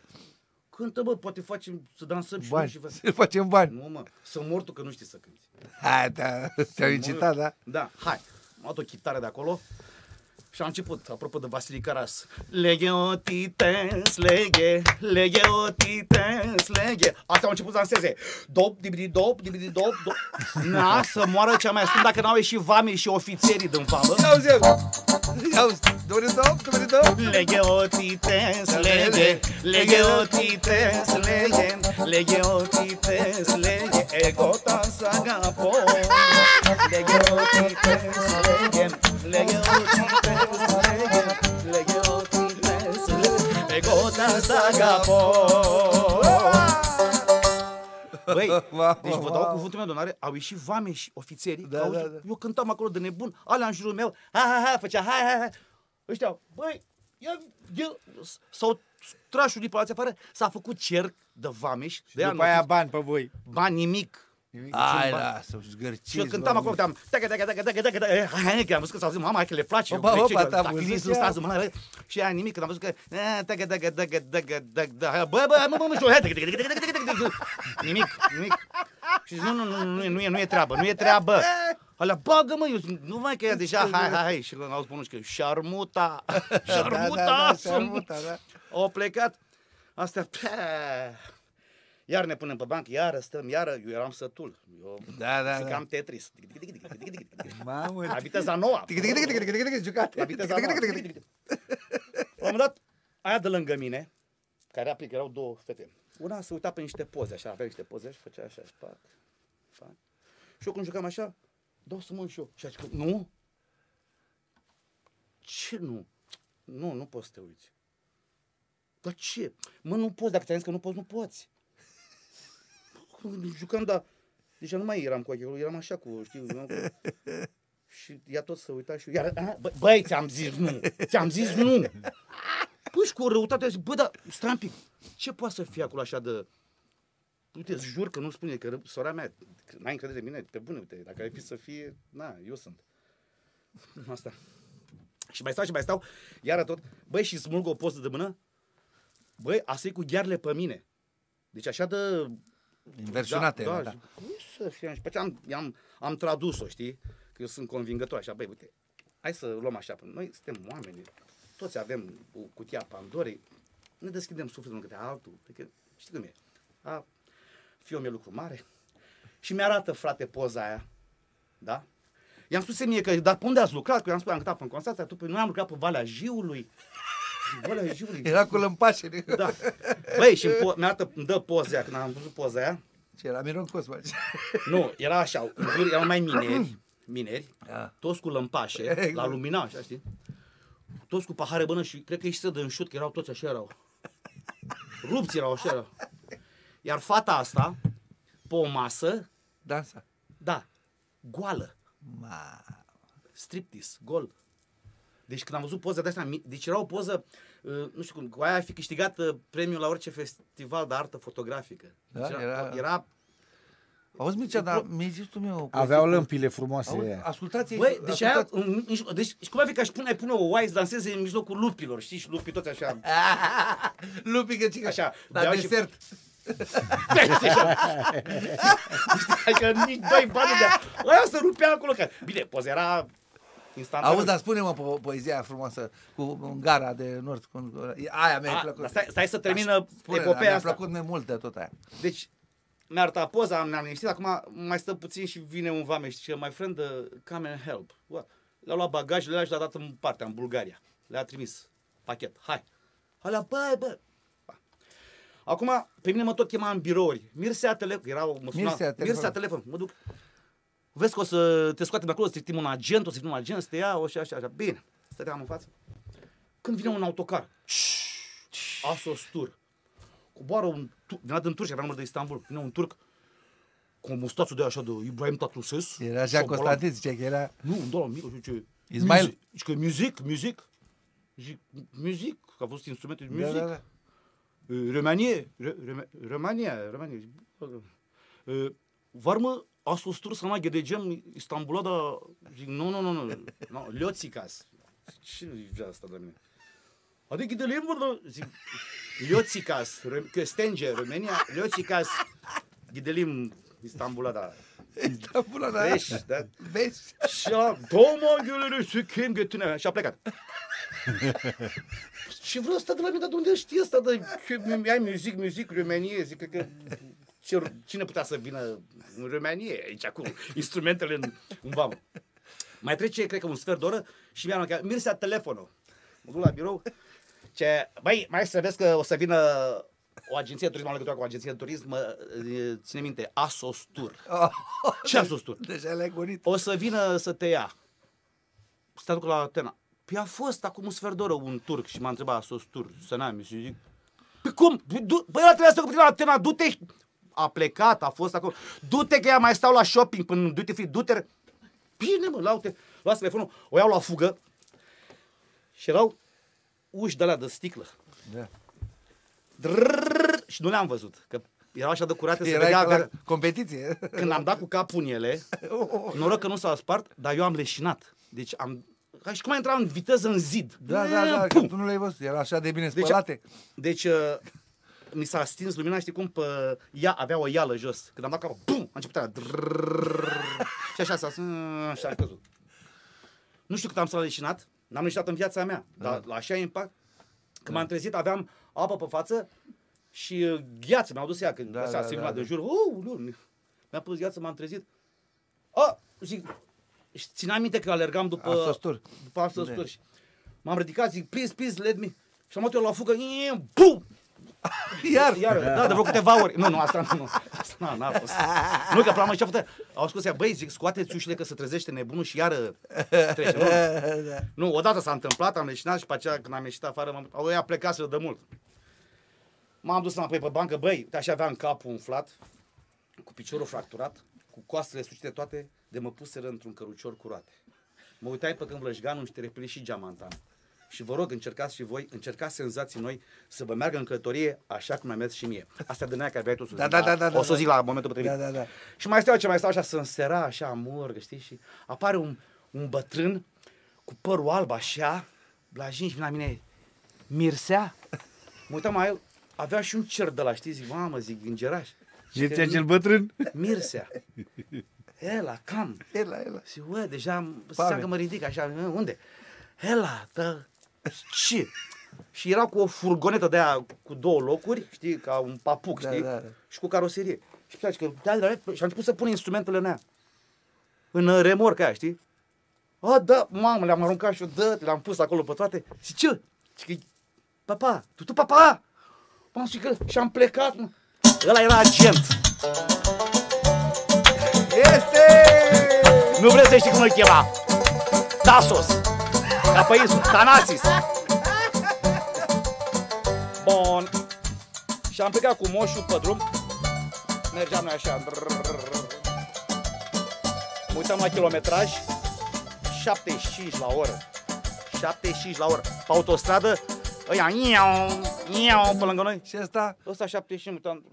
Cântă, bă, poate facem, să dansăm și noi Bani, și vă... să facem bani. Nu, mă, să mor tu că nu știi să cânti. Hai, da, te-au incitat, da? Da, hai. Am luat o chitară de acolo și am început, apropo de Vasile Caras. Leghe o titens, leghe, leghe o titens, leghe. Asta au început să danseze. Dop, dibidi, dop, dibidi, dop, dop. Na, să moară cea mai scund dacă n-au ieșit vamii și ofițerii din vamă. Ia uzi, ia uzi. Douări două, douări două. Leghe o titens, leghe, leghe o titens, leghe, leghe o titens, leghe, egota sagapo. Leghe o titens, leghe, leghe o titens, leghe, leghe o titens, leghe, egota sagapo. Băi, Wow, deci vă wow. dau cuvântul meu de onoare, au ieșit vame și ofițerii, Da, că au da, zis- da. eu cântam acolo de nebun, alea în jurul meu, hai, hai, hai, făcea, hai, hai, hai. Ăștia, băi, el, el, s-au tras și pe afară, s-a făcut cerc de vameși, de După aia bani pe voi. bani nimic. Hai, bani. lasă, zgârciți. Și eu cântam acolo, am tacă, tacă, tacă, tacă, tacă, tacă, hai, hai, că am văzut că s-au zis, mama, hai că le place. Opa, eu, opa, ce- ta dacă muzică. vin să stați, mă, la- Și aia nimic, când am văzut că, eh, tacă, tacă, tacă, tacă, tacă, tacă, bă, bă, mă, mă, mă, și eu, hai, tacă, tacă, tacă, tacă, tacă, tacă, tacă. Nimic, nimic. Și zic, nu, nu, nu, nu, e- nu, e, nu e treabă, nu e treabă. Alea, bagă mă, eu zic, nu mai că e deja, hai, hai, hai. Și când au spus că șarmuta, șarmuta, da, da, sunt- șarmuta, da. au plecat. Astea, pe, iar ne punem pe bancă, iară stăm, iară, eu eram sătul. Eu Da, da, și da. cam Tetris. Mamă, La viteza nouă. Tic, tic, tic, tic, tic, tic, tic, jucat. La Tic, viteza tic, nouă. tic, tic, tic. La un moment dat, aia de lângă mine, care era plic, erau două fete. Una se uita pe niște poze, așa, avea niște poze și făcea așa, spac, spac. Și eu când jucam așa, dau să mă uit și eu. Și a zis că, nu? Ce nu? Nu, nu poți să te uiți. Dar ce? Mă, nu poți, dacă ți-am zis că nu poți, nu poți. Jucam, dar deja nu mai eram cu ochii, eram așa cu, știu, eram cu... Și ea tot să uita și eu, iar, a, bă, băi, ți-am zis nu, ți-am zis nu. Păi și cu o răutate, zic, bă, dar stai un pic, ce poate să fie acolo așa de... Uite, îți jur că nu spune că ră- sora mea, că n-ai încredere în mine, pe bune, uite, dacă ai fi să fie, na, eu sunt. Asta. Și mai stau și mai stau, iară tot, băi, și smulg o poză de mână, băi, asta e cu ghearele pe mine. Deci așa de Inversionate da, era, da. da. Cum să fie? Și pe aceea am, am, am tradus-o, știi? Că eu sunt convingător așa, băi, uite, hai să luăm așa, până noi suntem oameni, toți avem o cutia Pandorei, ne deschidem sufletul unul câte altul, adică, știi cum e? A, fiul meu lucru mare și mi-arată, frate, poza aia, da? I-am spus mie că, dar pe unde ați lucrat? Că eu am spus, am cântat în Constanța, tu, păi noi am lucrat pe Valea Jiului. Valea Jiului. Era cu lămpașe. Da. Băi, și îmi, po- mi arată, îmi dă poza aia, când am văzut poza aia, Ce era Miron Cosma. nu, era așa, în jur erau mai mineri, mineri, Da. toți cu lămpașe, Exact. la lumina, așa, știi? Toți cu pahare bănă și cred că ieșiți de în șut, că erau toți așa erau. Rupți erau așa erau. Iar fata asta, pe o masă, Dansa. da, goală, Ma. striptease, gol. Deci când am văzut poza de asta, mi- deci era o poză, uh, nu știu cum, cu aia ar fi câștigat uh, premiul la orice festival de artă fotografică. Deci Da, era, era- era Auzi, Mircea, dar mi-ai zis tu mie o Aveau poveste cu- lămpile frumoase. Auzi, aia. ascultați Băi, deci, aia, ascultați... în, în, deci și cum ar fi că aș pune, ai pune o oaie să danseze în mijlocul lupilor, știi? Și lupii toți așa. Lupi găcică. Așa, La beau și- desert. Adică nici doi bani de Aia se rupea acolo. Că... Bine, poza era instantaneu. Auzi, dar spune-mă po- poezia frumoasă cu în gara de nord. Cu, aia mi-a A, plăcut. dar stai, stai să termină Spune, epopeea mi-a asta. plăcut mai mult de tot aia. Deci, mi-a arătat poza, ne-am liniștit, acum mai stă puțin și vine un vameș și zice, my friend, uh, come and help. What? Le-au luat bagajele alea și le-a dat în partea, în Bulgaria. Le-a trimis pachet. Hai. Alea, bă, bă. Ba. Acum, pe mine mă tot chema în birouri. Mirsea telefon, era o mă suna, Mirsea telefon. Mirsea telefon. Mă duc. Vezi că o să te scoatem de acolo, să te un agent, o să fie un agent, să te ia, o și așa, așa. Bine, stăteam în față. Când vine un autocar, Asos Tur, coboară un, tu- venea din Turcia, era număr de Istanbul, vine un turc cu o mustață de așa de Ibrahim Tatluses. Era și o așa Constantin, zicea că era... bolan- Nu, un dolar mic, zice, Ismail? muzic. Zice că muzic, muzic. Zic, muzic, că a fost instrumente de Da, muzic. da, da. Uh, România, Ro- Roma- România, România. Uh, Var mı Asostur sana gideceğim İstanbul'a da zic, nu, nu, nu, nu, no, Lioțikas. Ce e asta de mine? Hadi gidelim burada. Zic, Lioțikas, Rö- Köstence, România, Lioțikas. Gidelim İstanbul'a da. Istanbul'a da. Beş, da. Beş. Și ăla, două gălere, săchem gătune. Și a plecat. și vreau ăsta de la mine, dar de unde știi ăsta? De, că ai muzic, muzic, România. Zic că, ce, cine putea să vină în România aici cu instrumentele în, în vamă? Mai trece, cred că un sfert de oră și mi-a anunțat, Mirsea telefonul. Mă duc la birou. Ce, băi, mai să vezi că o să vină o agenție de turism, am legătură cu o agenție de turism, mă, ține minte, Asos Tour. Oh, Ce Asos Tour? Deja le-ai gonit. O să vină să te ia. Să te aduc la Atena. Păi a fost acum un sfert de oră un turc și m-a întrebat sos turc, să n-am și zic, Păi cum? Du- Păi ăla trebuia să duc la Atena, du-te! A plecat, a fost acolo. Du-te că ea mai stau la shopping până în duty free, du-te. Bine mă, laute. Luați telefonul, o iau la fugă și erau uși de alea de sticlă. Da. Drrrr, și nu le-am văzut, că erau așa de curate să Erai vedea ca la avea- competiție. când am dat cu capul în ele, noroc că nu s-au spart, dar eu am leșinat. Deci am... Ca și cum ai intra în viteză în zid. Da, da, da, că Pum! tu nu le-ai văzut. Era așa de bine Deci, spălate. deci uh, mi s-a stins lumina, știi cum, pe ea avea o ială jos. Când am dat capul, bum, a început aia. Drrrr, și așa s-a, și a căzut. Nu știu cât am stat leșinat, n-am leșinat în viața mea, dar la așa impact, când m-am trezit, aveam apă pe față și uh, gheață, mi-au dus ea, când Da, da, da, s-a da, da, da. de jur, uh, nu, mi-a pus gheață, m-am trezit. A, zic, și țineam minte că alergam după... Asostur. După Asostur. Da. Și M-am ridicat, zic, please, please, let me. Și am luat eu la fugă, ii, bum! Iar. Iar, da, de vreo câteva ori. Nu, nu, asta nu, nu. Asta n-a, n-a fost. Nu, că până ce a făcut, au spus ea, băi, zic, scoateți țușile că se trezește nebunul și iară trece. Nu, Da. nu odată s-a întâmplat, am leșinat și pe aceea când am ieșit afară, m-am, au ea plecaseră de mult. M-am dus înapoi pe bancă, băi, uite, așa aveam capul umflat, cu piciorul fracturat, cu coastele sucite toate, de mă puseră într-un cărucior curate. Mă uitai pe când vlășganul și te repeli și geamantan. Și vă rog, încercați și voi, încercați senzații noi să vă meargă în călătorie așa cum mi-a mers și mie. Asta de că aveai tu să Da, zic, da, da, da, o să da. zic la momentul potrivit. Da, da, da. Și mai stau ce mai stau așa, să însera așa, amurgă, știi? Și apare un, un bătrân cu părul alb așa, blajin și vine la mine, Mirsea? Mă uitam la el, avea și un cer de la, știi? Zic, mamă, zic, îngeraș. Și Zice că- cel bătrân? Mirsea. Ela, cam. Ela, ela. Și, uă, deja am- Pame. să că mă ridic așa, "Ă, unde? Ela, da, ce? Și era cu o furgonetă de aia cu două locuri, știi, ca un papuc, Da, știi? da. Și cu caroserie. Și place că, da, da, da, și am început să pun instrumentele în ea. În uh, remorca aia, știi? A, da, mamă, le-am aruncat și eu, dă, le-am pus acolo pe toate. Și ce? Și că, papa, tu, tu, papa! M-am zis că, și am plecat, mă. Ăla era agent. Este! Nu vreți să știi cum îl chema? Tasos. Ca pe Isus, Tanasis. Bun. Și am plecat cu moșul pe drum. Mergeam noi așa. Mă uitam la kilometraj. 75 la oră. 75 la oră. Pe autostradă, ăia, iau, iau, pe lângă noi. Și asta? Ăsta 75, mă uitam,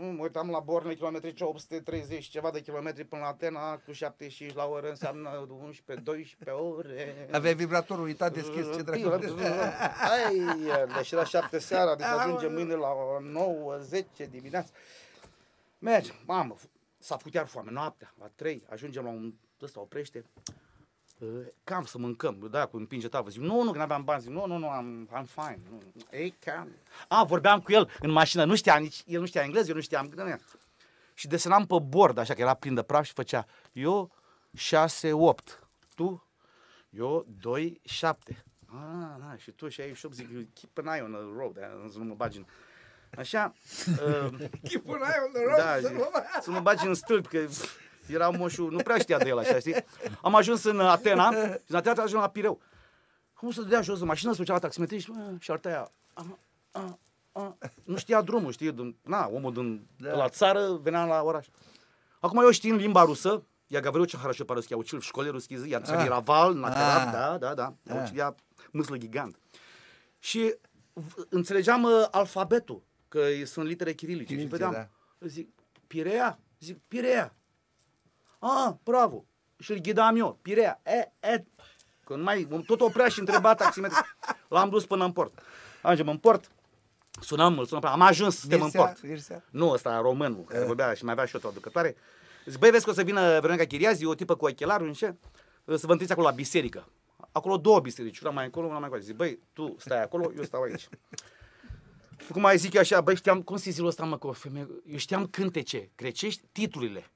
mă uitam la borne, kilometri 830, ceva de kilometri până la Atena, cu 75 la oră înseamnă 11-12 ore. Aveai vibratorul uitat deschis, ce dracu. Ai, deci era 7 seara, deci ajungem mâine la 9, 10 dimineața. Mergem, mamă, s-a făcut iar foame, noaptea, la 3, ajungem la un, ăsta oprește, "Uh, cam să mâncăm, da, cu împinge tavă, zic, nu, nu, că n-aveam bani, zic, nu, nu, nu, I'm, I'm fine, nu. ei, cam, a, vorbeam cu el în mașină, nu știa nici, el nu știa engleză, eu nu știam, și desenam pe bord, așa că era plin de praf și făcea, eu 6, 8, tu, eu 2, 7. Ah, da, și tu 68, zic, keep an eye on the road, eh, să nu mă bagi în... Așa, uh, Chipul ai on the road, da, să zi- nu mă- să mă bagi în stâlp, că era moșul, nu prea știa de el așa, știi? Am ajuns în Atena și în Atena ajung la Pireu. Cum să dea jos în mașină, se ducea la taximetrist și, "Mă", și artea a, a, a, nu știa drumul, știi? Din, na, omul din, Da. de la țară venea la oraș. Acum eu știu în limba rusă, я говорю очень хорошо по-русски, я учил в школе русский язык, я тренировал на Ah. да, да, да, Ah. Deci, я мысль gigant. Și v- înțelegeam uh, alfabetul, că sunt litere chirilice. Chirilice, și vedeam, da. zic, Pirea? Zic, Pirea. Ah, bravo. Și îl ghidam eu, Pirea, e, e. Când mai, tot oprea și întreba taximetrul. L-am dus până în port. Ajungem în port, sunăm, îl sunăm, pe- am ajuns, suntem în Irsea, port. Irsea. Nu, ăsta românul, care vorbea și mai avea și o traducătoare. Zic, băi, vezi că o să vină Veronica Chiriazi, o tipă cu ochelari, și să vă întâlniți acolo la biserică. Acolo două biserici, una mai încolo, una mai încolo. Zic, băi, tu stai acolo, eu stau aici. Cum mai zic eu așa, băi, știam, cum se zilul ăsta, mă, cu o femeie, eu știam cântece grecești, titlurile.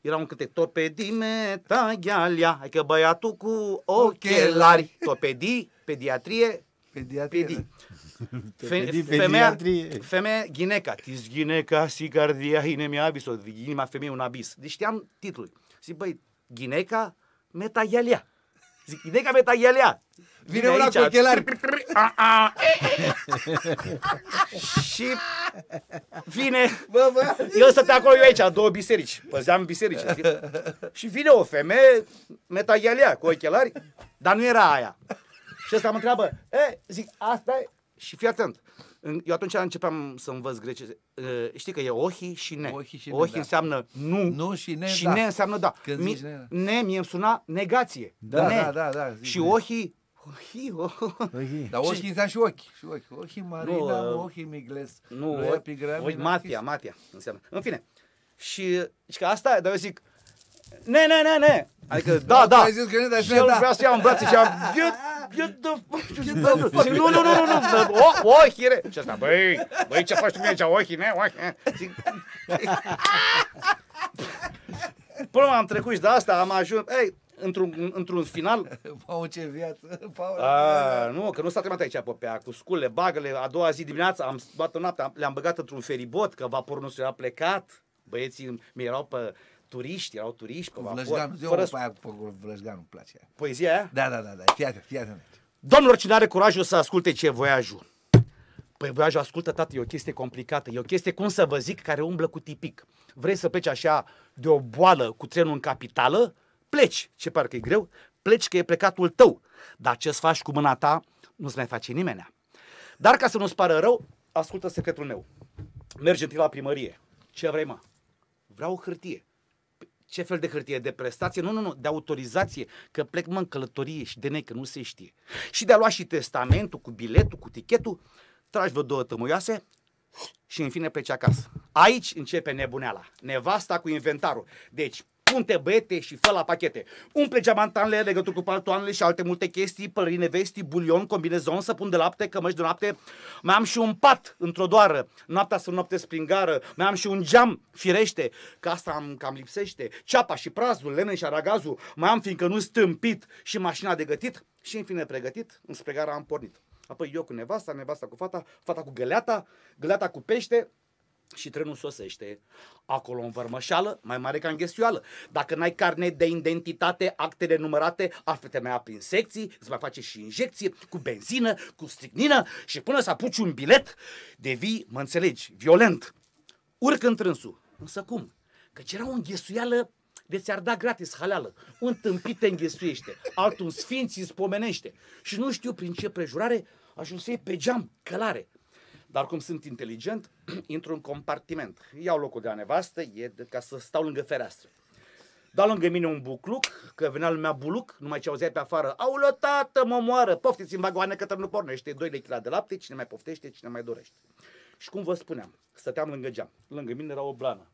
Era un cântec, topedime, taghialia, adică băiatul cu ochelari, topedi, pediatrie, Pediatrie. pedi. Pedi, Fe, femeia, pediatrie. femeia ghineca, tis ghineca, sicardia, inemia abiso, inima femeii un abis. Deci știam titlul. Zic, băi, ghineca, metaghialia. Zic, ghineca, metaghialia. Vine una cu ochelari. A, a, e, e. și vine, Bă, bă. el stătea acolo, eu aici, două biserici, păzeam biserici. știi? Și vine o femeie, metaghialia, cu ochelari, dar nu era aia. Și ăsta mă întreabă, e, zic, asta e? Și fii atent. În- Eu atunci începeam să învăț greceze. Uh, Știi că e ohi și ne. Ohi și ne, ohi da. înseamnă nu. Nu și ne, Și da. ne înseamnă da. Când Mi, zici ne, ne, mie îmi suna negație. Da, ne. da, da, da, zic Și ne. ohi, ohi, ohi. Ok. Dar ochii înseamnă și ochi. Și ochi. Ochii Marina, Nu, uh, ochii Migles. Nu, Lui ochi, epigramina, ochi matia, matia înseamnă. În fine. Și, și că asta, dar eu zic, ne, ne, ne, ne. Adică, da, Tu da. ai zis că ne, dar și Și ne, el da. vrea să ia în brațe și am, get, get the fuck, get the fuck. Zic, nu, nu, nu, nu, nu, dar, o, ochi, re. Și asta, băi, băi, ce faci tu mie aici, ochi, ne, ochi, ne. Zic, Până am trecut și de asta, am ajuns, ei, într-un, într-un final, Mamă, ce viață. Paul. a, nu, că nu s-a terminat aici popea, cu sculele, bagăle, a doua zi dimineața am luat noaptea, am- le-am băgat într-un feribot, că vaporul nostru era plecat, băieții mi erau pe turiști, erau turiști pe vapor, Vlășganul, eu fără pe aia cu Vlășganul îmi place aia. poezia aia. Da, da, da, da. Fii atent, fii atent. Domnilor, cine are curajul să asculte ce voiajul? Păi voiajul, ascultă, tată, e o chestie complicată. E o chestie, cum să vă zic, care umblă cu tipic. Vrei să pleci așa de o boală cu trenul în capitală? Pleci. Ce parcă e greu? Pleci că e plecatul tău. Dar ce-ți faci cu mâna ta, nu-ți mai face nimeni. Dar ca să nu-ți pară rău, ascultă secretul meu. Mergi întâi la primărie. Ce vrei, mă? Vreau o hârtie. Ce fel de hârtie? De prestație? Nu, nu, nu, de autorizație, că plec mă în călătorie și de nei, că nu se știe. Și de a lua și testamentul cu biletul, cu tichetul, tragi vă două tămâioase și în fine pleci acasă. Aici începe nebuneala. Nevasta cu inventarul. Deci, punte băiete și fă la pachete. Umple geamantanele, legături cu paltoanele și alte multe chestii, pălării nevestii, bulion, combinezon, săpun de lapte, cămăși de noapte. Mai am și un pat într-o doară, noaptea să noapte springară. Mai am și un geam, firește, că asta am cam lipsește. Ceapa și prazul, lemne și aragazul. Mai am fiindcă nu stâmpit și mașina de gătit. Și în fine pregătit, înspre gara am pornit. Apoi eu cu nevasta, nevasta cu fata, fata cu găleata, găleata cu pește, și trenul sosește. Acolo în vărmășală, mai mare ca în ghestioală. Dacă n-ai carnet de identitate, actele numărate, află-te mai prin secții, îți mai face și injecție cu benzină, cu stricnină și până să apuci un bilet, devii, mă înțelegi, violent. Urc în trânsul. Însă cum? Căci era o înghesuială de ți-ar da gratis haleală. Un tâmpit te înghesuiește, altul un sfinț îți spomenește. Și nu știu prin ce prejurare ajunsei pe geam, călare. Dar cum sunt inteligent, intru în compartiment. Iau locul de la nevastă, e de, ca să stau lângă fereastră. Da lângă mine un bucluc, că venea lumea buluc, numai ce auzeai pe afară, aulă tată, mă moară, poftiți în vagoane că nu pornește, 2 kg de lapte, cine mai poftește, cine mai dorește. Și cum vă spuneam, stăteam lângă geam, lângă mine era o blană.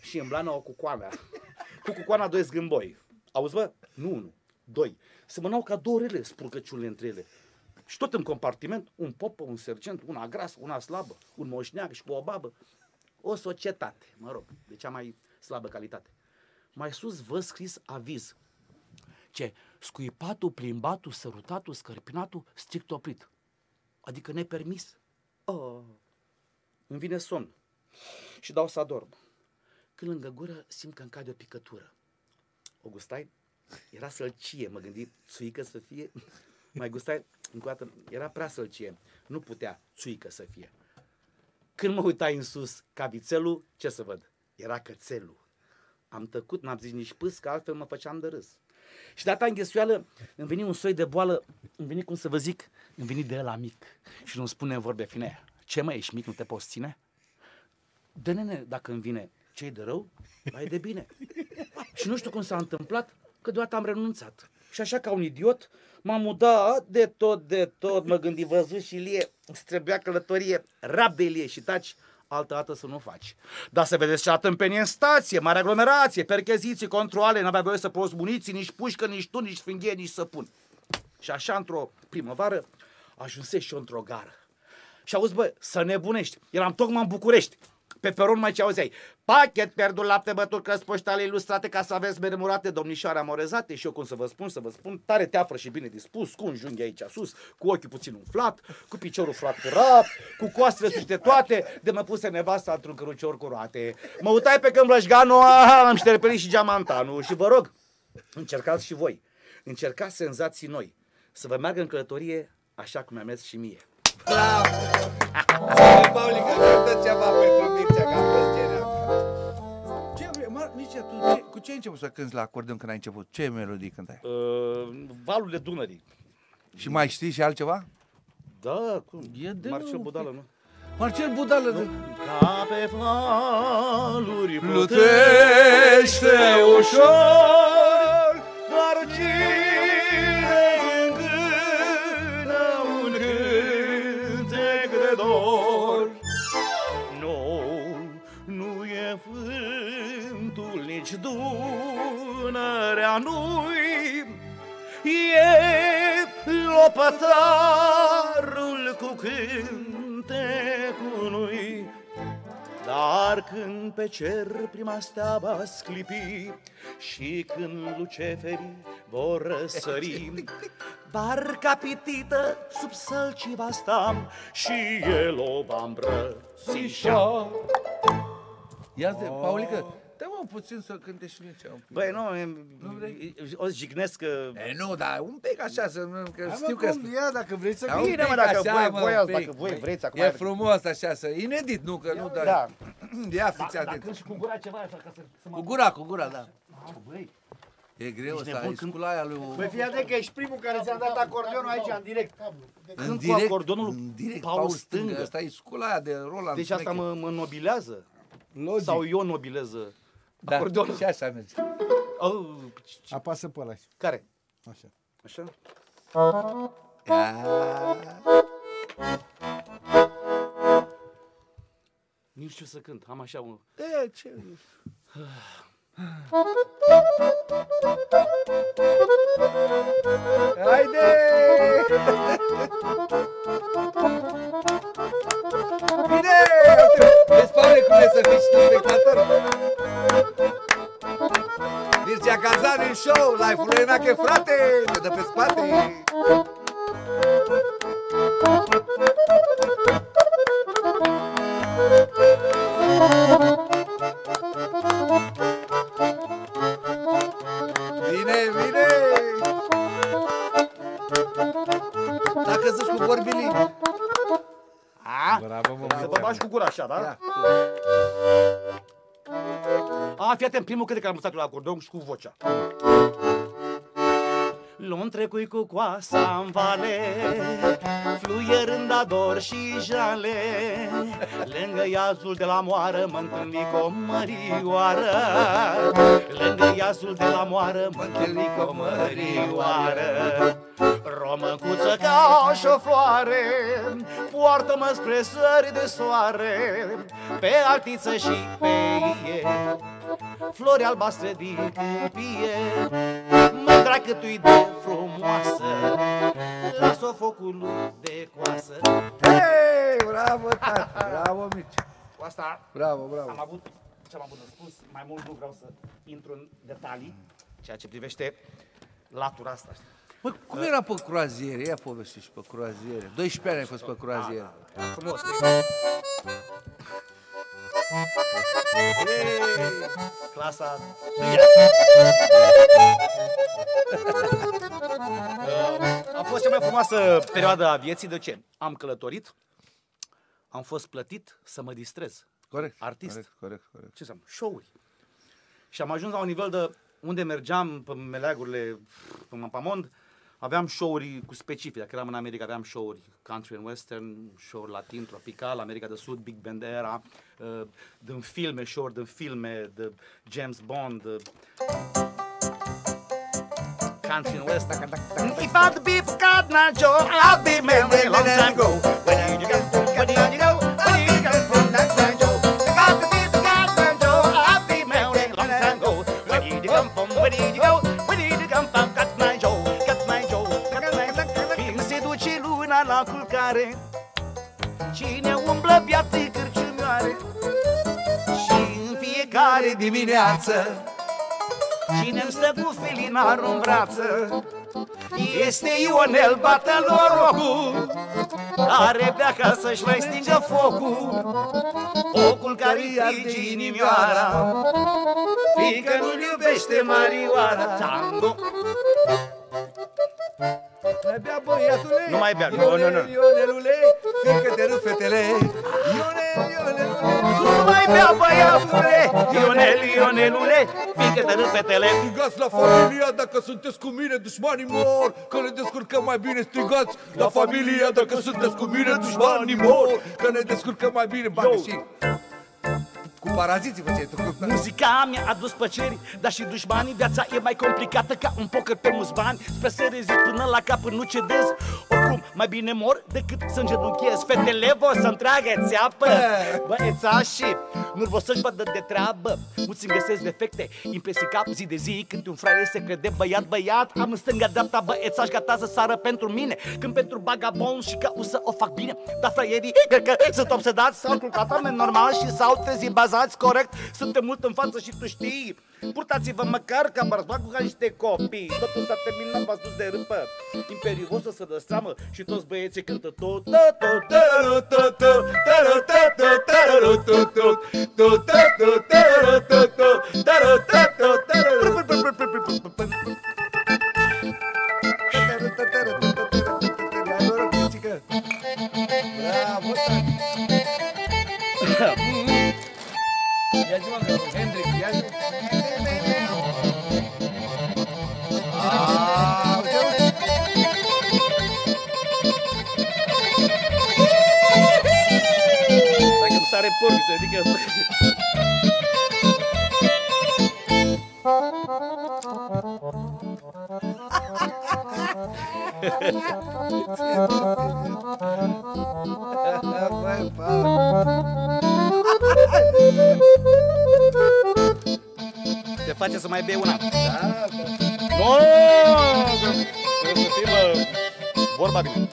Și în blană o cucoană. Cu cucoana doi zgâmboi. Auzi, bă? Nu unul, doi. Semănau ca două rele spurcăciunile între ele. Și tot în compartiment, un popă, un sergent, una grasă, una slabă, un moșneag și cu o babă. O societate, mă rog, de cea mai slabă calitate. Mai sus vă scris aviz. Ce? Scuipatul, plimbatul, sărutatul, scărpinatul, strict oprit. Adică nepermis. Oh. Îmi vine somn și dau să adorm. Când lângă gură simt că îmi cade o picătură. O gustai? Era sălcie, mă gândi, țuică să fie. Mai gustai? Încă o dată, era prea sălcie. Nu putea țuică să fie. Când mă uitai în sus, ca vițelul, ce să văd? Era cățelul. Am tăcut, n-am zis nici pâs, că altfel mă făceam de râs. Și data înghesuială îmi veni un soi de boală, îmi veni, cum să vă zic, îmi veni de la mic. Și nu spune în vorbe fine, ce mai ești mic, nu te poți ține? De nene, dacă îmi vine, ce de rău, mai de bine. Și nu știu cum s-a întâmplat, că deodată am renunțat. Și așa ca un idiot, m-am mutat de tot, de tot, mă gândi, văzut și Ilie, îți trebuia călătorie, rap de Ilie și taci, altă dată să nu faci. Dar să vedeți ce atâmpenie în stație, mare aglomerație, percheziții, controle, n-avea voie să poți muniții, nici pușcă, nici tu, nici sfânghie, nici săpun. Și așa, într-o primăvară, ajunsesc și eu într-o gară. Și auzi, bă, să nebunești. Eram tocmai în București. Pe peron mai ce auzeai. Pachet pierdut lapte bătut cărți poștale ilustrate ca să aveți mermurate domnișoare amorezate și eu cum să vă spun, să vă spun, tare teafră și bine dispus, cu un junghi aici sus, cu ochiul puțin umflat, cu piciorul fracturat, cu coastele suște toate, de mă puse nevasta într-un cărucior cu roate. Mă utai pe când blășganu, am șterpelit și geamantanul și vă rog, încercați și voi, încercați senzații noi, să vă meargă în călătorie așa cum mi-a mers și mie. Bravo! Paulica, cântă ceva pentru Mircea, că a fost genial. Ce vrei? Mar, Mircea, tu ce, cu ce ai început să cânti la acordeon când ai început? Ce melodii cântai? Uh, valurile Dunării. Și mai știi și altceva? Da, cum? E de Marcel un Budală, nu? Marcel Budală, de... Ca pe valuri Plutește ușor, Doar Dunărea nu-i E lopătarul cu cântecului. Dar când pe cer prima stea va sclipi Și când luceferii vor răsări Barca pitită sub sălci va sta Și el o va îmbrățișa. Ia zi, Paulică, dă-mă puțin să cânte și Mircea un pic. Băi, nu, o jignesc că... E, nu, dar un pic așa, să, nu- că Hai, știu mă, că... cum, ia, dacă vrei să Da, un vii. Bine, mă, pic dacă așa, voi- mă, voi un azi, pic. dacă voi vreți, acum E ai- frumos așa, să... Inedit, nu, că nu, dar... Da. Ia fiți atenți. Dacă și cu gura ceva așa, ca să, să mă... Cu gura, cu gura, da. Băi, E greu Ești ăsta, nebun e când- sculaia lui... Băi, fii atent că ești primul care ți-a dat acordeonul aici, în direct. În Când cu direct, acordonul în direct, Paul Paul Stângă. Stângă. Asta e sculaia de Roland deci asta Schmecker. mă, mă nobilează? Logic. Sau eu nobileză da, acordonul? și așa merge. Oh, Apasă pe ăla. care? Așa. Așa? Ia. Nici nu știu să cânt, am așa un... E, ce... Haide! Bine! Uite, Vezi, Paule, cum e să fii și tu spectator? Mircea Cazan în show, live-ul lui Enache, frate! Te dă pe spate! Bine, bine! Dacă zici cu vorbili. A? Bravo, mă, Să vă bași cu gura așa, da? Ia. A, fii atent, primul cântec care am învățat eu la acordeon și cu vocea. Luni trecui cu coasa în vale Fluierând ador și jale. Lângă iazul de la moară mă întâlni cu o mărioară. Lângă iazul de la moară mă întâlni cu o mărioară. Româncuță ca și-o floare Poartă-mă spre sări de soare. Pe altiță și pe ie Flori albastre din câmpie Mândra cât i de frumoasă Las-o focul de coasă Hei, bravo, tati, bravo, mici. Cu asta Bravo, bravo. am avut ce am avut de spus Mai mult nu vreau să intru în detalii Ceea ce privește latura asta știi? Mă, cum era pe croaziere? Ia povesti și pe croaziere. 12 ani ai fost pe croaziere. Era frumos știi? Ei, Clasa tâia. Uh, A fost cea mai frumoasă perioadă a vieții. De ce? Am călătorit, am fost plătit să mă distrez. Corect. Artist. Corect, corect, corect. Ce înseamnă? Show-uri. Și am ajuns la un nivel de unde mergeam pe meleagurile, pe Mapamond, aveam show-uri cu specific. Dacă eram în America, aveam show-uri country and western, show-uri latin, tropical, America de Sud, Big Band era, uh, din filme, show-uri din filme, de James Bond, de country and western. If I'd be forgotten, I'd Joe, I'd be married a long time ago. Where did you go? Where did you go? La culcare, cine umblă beată cârciumioare, și în fiecare dimineață, Cine-mi stă cu felinarul în brață Este Ionel Batalorocu Care pleacă să-și mai stingă focul Focul care îi arde inimioara Fiindcă nu-l iubește Marioara. Tango. Mai bea băiatule. Nu mai bea, nu, Ionel, nu, nu. Ionelule, fiindcă te râd fetele. Ionel, Ionelule. Nu mai bea băiatule Ionel, Ionelule Fiindcă te râd fetele Strigați la familia dacă sunteți cu mine, dușmanii mor Că ne descurcăm mai bine, strigați la familia dacă sunteți cu mine, dușmanii mor Că ne descurcăm mai bine, bani și cu paraziții făceai tu cu Muzica mi-a adus plăceri, dar și dușmanii Viața e mai complicată ca un poker pe mulți bani Spre să rezist până la capăt, nu cedez. Oricum, mai bine mor decât să îngenunchez Fetele vor să-mi tragă țeapă. Băiețașii, nu vor să-și vadă de treabă. Mulți îmi găsesc defecte, impresii cap zi de zi Când un fraier se crede băiat, băiat. Am în stânga dreapta băiețaș gata să sară pentru mine. Când pentru bagabon și că să o fac bine Dar fraierii, cred că sunt obsedați S-au culcat oameni normal și s-au trezit bazați corect Suntem mult în față și tu știi Purtați-vă măcar ca bărbatul ca niște copii Totul s-a terminat, v-ați dus de râpă Imperios o să dă seamă și toți băieții cântă tot tot să mai bei una Da, da. Nu, trebuie să fim uh, vorba bine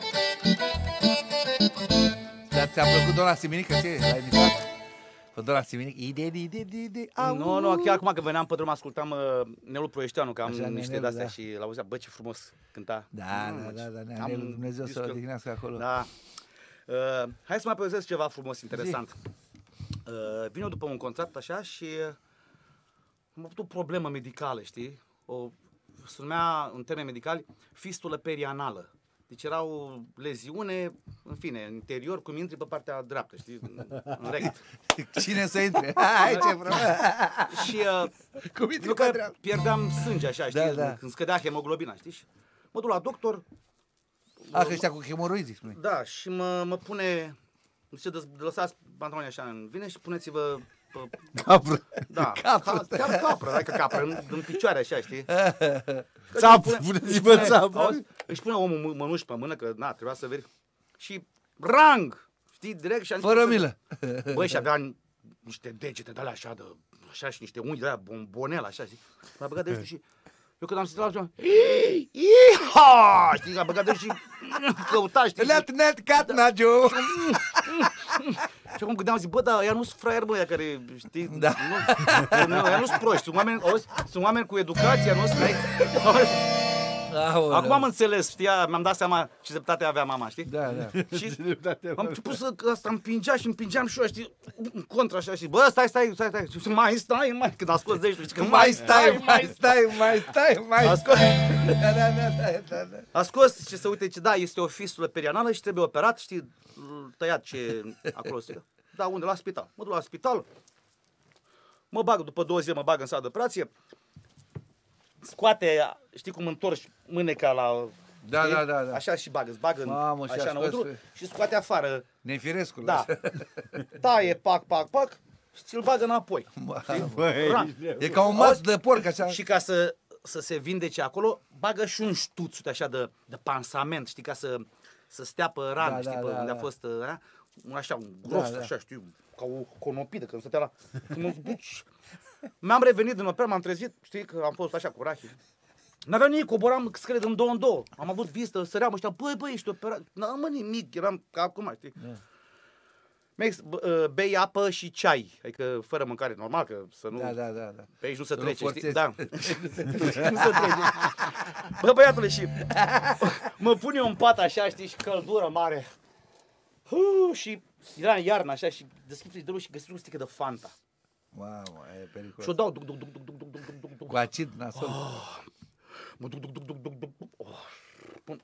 Dar ți-a plăcut doamna Siminică, ce? L-ai imitat? Pe doamna Siminică? Ide, ide, ide, ide, au. Nu, nu, chiar acum că veneam pe drum ascultam uh, Nelu Proieșteanu, că am Așa, niște Nenelu, de-astea da. și l-auzea, bă, ce frumos cânta. Da, Mm, da, da, da, am Neanelu, Dumnezeu să-l mișcă- odihnească acolo. Da. Uh, hai să mai povestesc ceva frumos, interesant. Uh, vin eu după un concert așa și uh, am avut o problemă medicală, știi? O, se numea, în termeni medicali, fistulă perianală. Deci era o leziune, în fine, în interior, cum intri pe partea dreaptă, știi, în, în rect. Cine să intre? Hai, ce vreo. Și uh, Cum intri eu pe că dreapta? pierdeam sânge așa, știi, Da, da. când scădea hemoglobina, știi? Și mă duc la doctor, A, că ăștia cu hemoroizi, spune. da, și mă, mă pune, zice, "Dă- lăsați pantaloni așa în vine și puneți-vă pe, Capră. da, Capră. ca, chiar capră, adică capră, în, în picioare așa, știi? Țap, Își puneți-vă țap. auzi, Își pune omul mă- mănuși pe mână, că na, trebuia să veri. Și rang, știi, direct și a Fără început milă. Să... Băi, și avea niște degete de alea așa, de, așa și niște unghi de alea, bombonel, așa, știi? M-a băgat de și eu când am stat la Iha! Știi, a băgat de și căuta, știi? Let net cat nagiu. Și acum gândeam, zic, bă, dar ea nu sunt fraier, bă, ea care, știi, Da. nu, nu, ea nu sunt proști, sunt oameni, auzi, sunt oameni cu educație, nu sunt, auzi, Aoleu. Acum am înțeles, știa, mi-am dat seama ce dreptate avea mama, știi? Da, da. Și am început să, că asta împingea și împingeam și eu, știi, în contra așa și, bă, stai, stai, stai, stai, și mai stai, mai, când a scos de aici, știi, că Mai stai, mai stai, mai stai, mai A scos, Da, da, da, da, da, da. a scos și să uite ce, da, este o fistulă perianală și trebuie operat, știi, tăiat ce acolo, știi? Da, unde? La spital. Mă duc la spital, mă bag, după două zile mă bag în sală de operație, scoate, știi cum întorci mâneca la... Da, știi? da, da, da. Așa și bagă, îți bagă în, Mamă, și aș așa scos înăuntru pe- și scoate afară Nefirescul. Da. Taie, pac, pac, pac și ți-l bagă înapoi. Ran. E ca un mas de porc, așa. Și ca să, să se vindece acolo, bagă și un ștuț uite așa de, de pansament, știi, ca să, să stea pe ran, Da, știi, da, pe da, unde a da. fost, uh, un așa, un gros, Da, da. așa, știu, ca o conopidă, când stătea la... Când mă buci. Mi-am revenit din operă, m-am trezit, știi, că am fost așa cu rahii. N-aveam nimic, coboram scările din două în două. Am avut vizită, săream ăștia, băi, băi, ești operat. N-am mă nimic, eram ca acum, știi. Da. Mex, b- uh, bei apă și ceai, adică fără mâncare, normal, că să nu... Da, da, da, da. Pe aici nu se Să nu trece, știi? forțezi. Da. nu se trece. Bă, băiatule, și mă pun eu în pat așa, știi, și căldură mare. Uh, și era în iarnă așa și deschid frigiderul și găsesc o sticlă de Fanta. Mamă, e Și o periculos. dau, duc, duc, duc, duc, duc, duc, duc, duc, duc. Cu acid nasol. Mă duc, duc, duc, duc, duc, duc, oh, pun.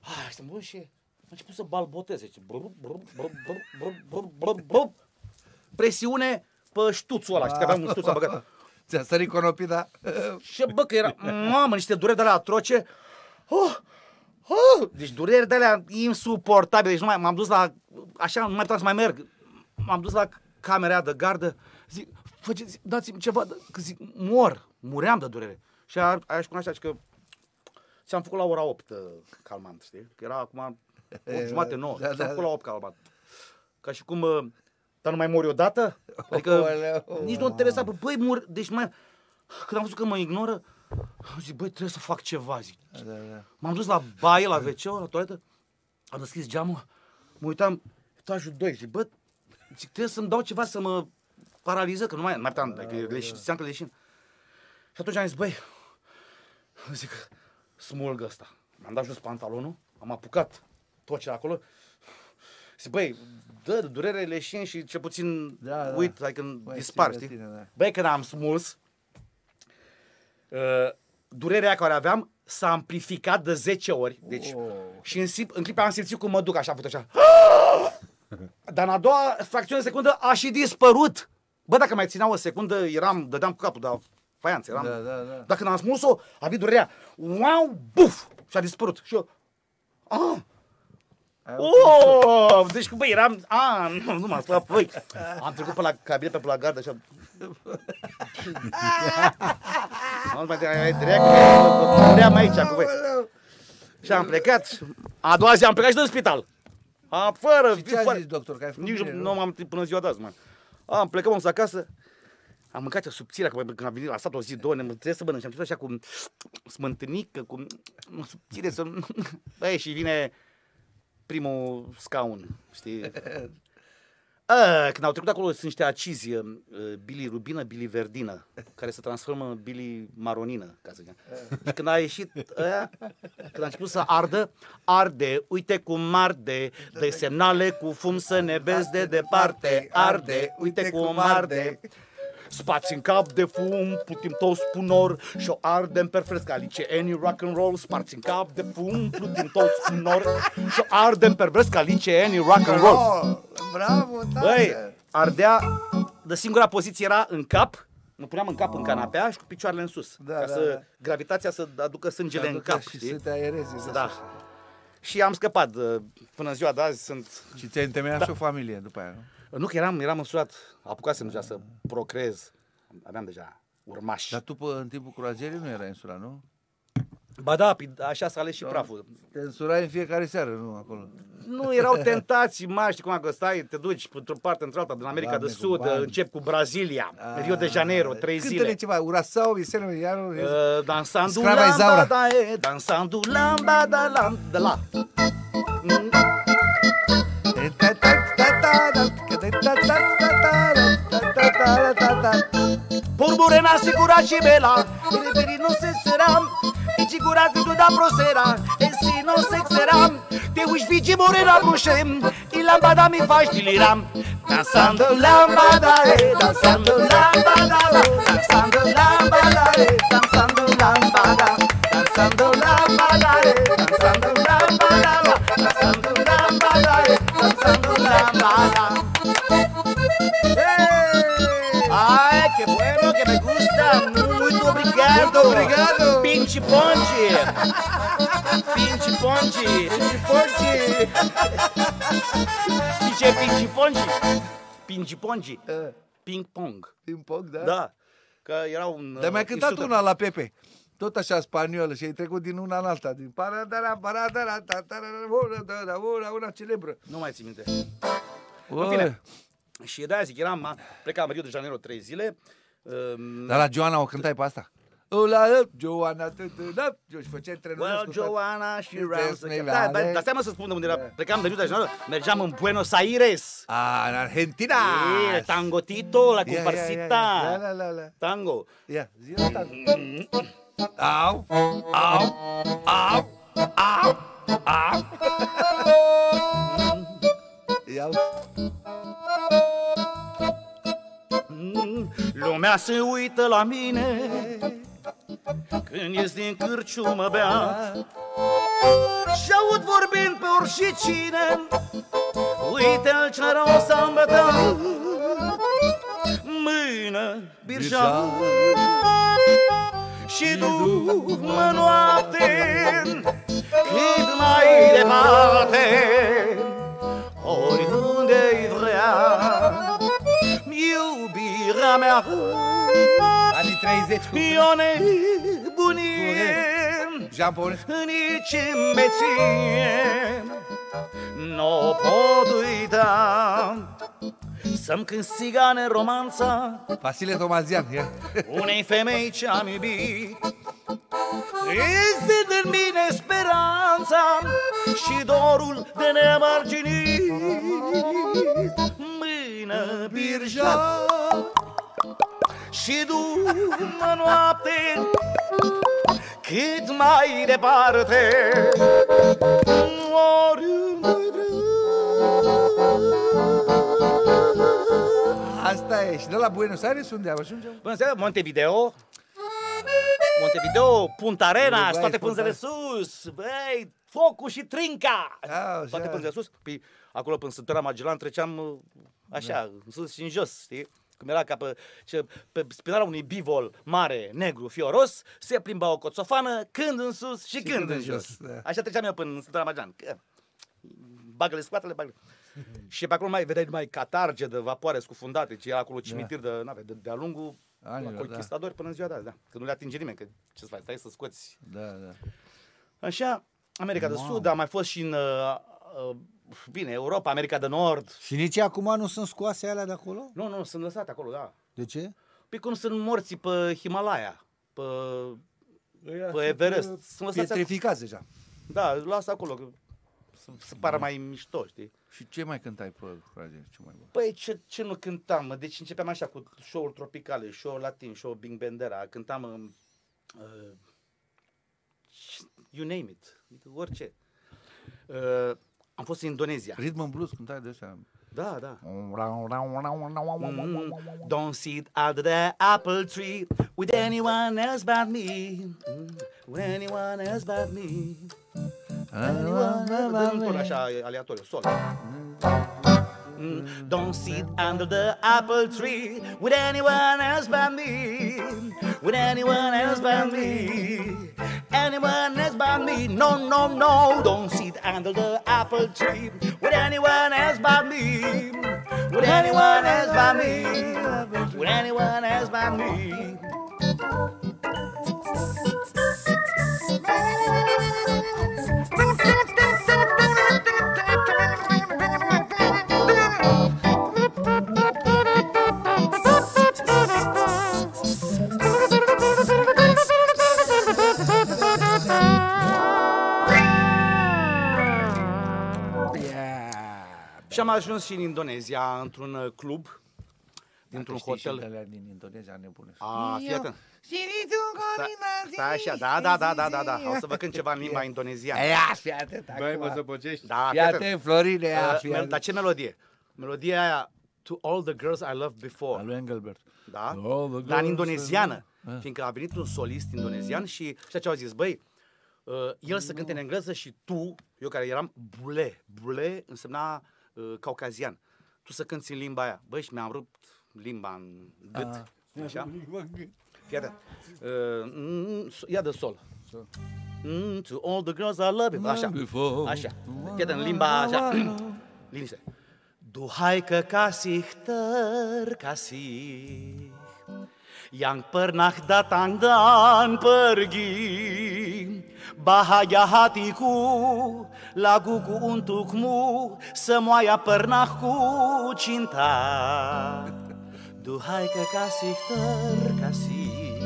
Ah, este bun și a început să balboteze. zice, brr, brr, brr, brr, brr, brr, brr, brr. Presiune pe ștuțul ăla, știi că aveam un ștuț am băgat. Ți-a sărit conopida? Și bă, că era, mamă, niște dureri de alea atroce. Oh, oh, deci dureri de alea insuportabile. Deci nu mai, m-am dus la, așa, nu mai puteam să mai merg. M-am dus la camera aia de gardă. Zic, faceți, dați-mi ceva, de- că zic, mor, muream de durere. Și aia aia își cunoaștea că ți-am făcut la ora 8 uh, calmant, știi? Că era acum 8 jumate, 9. da, Da, da, ți-am făcut da. la 8 calmant. Ca și cum, uh, dar nu mai mori odată? Adică Aoleu. nici nu interesa, bă, băi, mor, deci mai... Când am văzut că mă ignoră, am zis, băi, trebuie să fac ceva, zic. Da, da. M-am dus la baie, la wc la toaletă, am deschis geamul, mă uitam, etajul 2, zic, bă, zic, trebuie să-mi dau ceva să mă paraliză, că nu mai, nu mai puteam, adică leșin, știam că leșin. Și atunci am zis, băi, zic, smulg ăsta. Mi-am dat jos pantalonul, am apucat tot ce era acolo, zic, băi, dă de durere leșin și ce puțin Da, da. uit, hai când Mai dispar, țin de știi? tine, da. Băi, când am smuls, uh, durerea care aveam s-a amplificat de 10 ori. Deci, Oh. și în, sim- în clipa am simțit cum mă duc așa, făcut așa. Dar în a doua fracțiune de secundă a și dispărut. Bă, dacă mai țineau o secundă, eram, dădeam cu capul, dar faianț, eram. Da, da, da. Dar când am smuls-o, a venit durerea. Wow, buf! Și a dispărut. Și eu, ah, Ai Oh, deci băi, eram, a, nu, nu m-am spus, băi, am trecut pe la cabinet, pe la gardă, așa. Am mai direct, direct, puneam aici cu voi. Și am plecat, a doua zi am plecat și din spital. A, fără, Și ce a fără, zis doctor? Că ai făcut nici bine, nu, nu m-am timp până ziua de azi, mă. Am plecat, m-am dus acasă, am mâncat subțirea, că când am venit, a stat o zi, două, ne trebuie să mănânc și am început așa cu smântânică, cu subțire, să... Băi, și vine primul scaun, știi? A, când au trecut acolo sunt niște acizi, uh, bilirubină, biliverdină, care se transformă în bilimaronină, ca să zic. Și când a ieșit aia, când a început să ardă, arde, uite cum arde, de semnale cu fum să ne vezi de departe, arde, uite cum arde. Spați în cap de fum, plutim toți punor Și o ardem pe fresca Lice any rock and roll Sparți în cap de fum, plutim toți punor Și o ardem pe fresca Lice any rock and roll Oh, bravo, tată. Băi, ardea, de singura poziție era în cap mă puneam în cap în canapea și cu picioarele în sus. Da, ca da, să da. gravitația să aducă sângele în Aducă cap, și știi? să te aerezi. Da. Da. Și am scăpat uh, până în ziua de azi sunt Și ți-ai întemeiat Da. și o familie după aia, nu? Nu că eram, eram măsurat, apucasem deja să procrez. Aveam deja urmași. Dar tu pă, în timpul croazierii nu era însurat, nu? Ba da, pi- așa s-a ales și praful. Te însurai în fiecare seară, nu acolo. Nu erau tentații mari, știi cum că stai, te duci într-o parte într-alta, din America Doamne, de cu Sud, bani. încep cu Brazilia, Rio de Janeiro, trei Cântă-le zile. ceva, Urasau, Visele, iar... Uh, dansando Scrava Isaura. lambada e, dansando lambada lambada la. Mm, Por morena segura chibela, ele peri não se será, e te cura tudo da prosera, e se não se será, te os vidi morena buchem, e lambada me faz delirar. Dançando lambada, eh, dançando lambada, oh, dançando lambada, eh, dançando lambada, dançando lambada, eh, dançando lambada, oh, dançando lambada, eh, dançando obrigado. Muito obrigado. Pinche ponte. Pinche ponte. Pinche ponte. Știi ce e pinche ponte? Pinche ponte. Ping pong. Din pong, da? Da. Că era un... Dar mi-ai uh, cântat instructor. una la Pepe. Tot așa spaniolă și ai trecut din una în alta. Din paradara, paradara, tatara, una, da, da, una, una celebră. Nu mai țin minte. Oi. fine. Și de-aia zic, eram, am plecat în Rio de Janeiro trei zile. Um, Dar la Joana o cântai pe asta? Ula, Joana, tu, tu, da, și făceai trenul Well, cu toate. Joanna, she Yes, rounds the maybe Da, Ale. da, dar seama să spun de unde era. Plecam de Rio de Janeiro, mergeam în Buenos Aires. Ah, în Argentina! E, tangotito, la Ia, ia, ia, comparsita. ia, la, la, la. Tango. Ia, zi o tango. Au, au, au, au, au. Ia, Mm, Lumea se uită la mine Când ies din cârciumă bea. Și aud vorbind pe orice cine Uite-l ce rău s-a îmbătat Mâine birja. Și du-mă noapte Cât mai departe. Oriunde-i vrea Iubirea mea. anii 30 cu E o nebunie Jean Paul. Nici îmbeție Nu pot uita Să-mi cânt sigane romanța Vasile Tomazian, ia. Unei femei ce-am iubit. Este în mine speranța Și dorul de nemarginit Mâine birja Și du-mă noapte Cât mai departe Oriunde Asta e. Și de la Buenos Aires unde ajungem? Bună seara, Montevideo Montevideo, Punta Arenas, Uruguay, toate Punta- pânzele sus Băi, focul și trinca Așa. Toate pânzele sus Păi, acolo până Sântăra Magellan treceam uh, așa, în sus și în jos, știi? Cum era ca pe, ce, pe spinarea unui bivol mare, negru, fioros, se plimba o coțofană când în sus și, când, în jos. da. Așa treceam eu până în Sântăra Magellan. Că- Bagă-le scoatele, bagă Și pe acolo mai vedeai numai catarge de vapoare scufundate, ce era acolo cimitir de, n-ave, de, de-a lungul Anilor, la da. conquistadori până în ziua de azi, da. Că nu le atinge nimeni, că ce să faci, stai să scoți. Da, da. Așa, America de Wow. Sud, am mai fost și în, uh, uh, bine, Europa, America de Nord. Și nici acum nu sunt scoase alea de acolo? Nu, nu, sunt lăsate acolo, da. De ce? Păi cum sunt morții pe Himalaya, pe, pe Everest. Sunt lăsați acolo. Pietrificați deja. Da, lasă acolo, că să, să pară mai mișto, știi? Și ce mai cântai pe croazier? Ce mai bun? Păi ce, ce nu cântam, mă? Deci începeam așa cu show-uri tropicale, show latin, show Bing Bendera, cântam um, uh, you name it, adică orice. Uh, am fost în Indonezia. Rhythm and blues cântai de ăștia. Da, da. Mm, don't sit under the apple tree with anyone else but me. Mm, with anyone else but me. Anyone else but me. Așa, aleatoriu, sol. Mm, Mm. Don't sit under the apple tree with anyone else but me. With anyone else but me. Anyone else but me. No, no, no. Don't sit under the apple tree with anyone else but me. With anyone else but me. With anyone else but me. Și am ajuns și în Indonezia, într-un uh, club, dintr-un hotel. din Indonezia nebune. A, fii atent. Sta- Stai așa, da, da, da, da, da, da. O să vă cânt ceva în limba indoneziană. Ia, fii atent Băi, mă acum. zăbocești. Da, Fii atent, Florine, ia, Uh, fii mel- atent. Dar ce melodie? Melodia aia To All the Girls I Loved Al Before. lui Engelbert. Da? All the Dar în girls indoneziană. Ah. Fiindcă a venit un solist indonezian și știa ce au zis? Băi, uh, el să cânte în engleză și tu, eu care eram bule, bule însemna uh, caucazian. Tu să cânti în limba aia. Băi, și mi-am rupt limba în gât. Ah. Așa? Fii atent. Uh, mm, so- ia de sol. Mm, to all the girls I love you. Așa. Before. Așa. Fii atent, în limba așa. Liniște. Duhai kekasih terkasih Yang pernah datang dan pergi Bahagia hatiku Laguku untukmu Semuanya pernah ku cinta. Duhai kekasih terkasih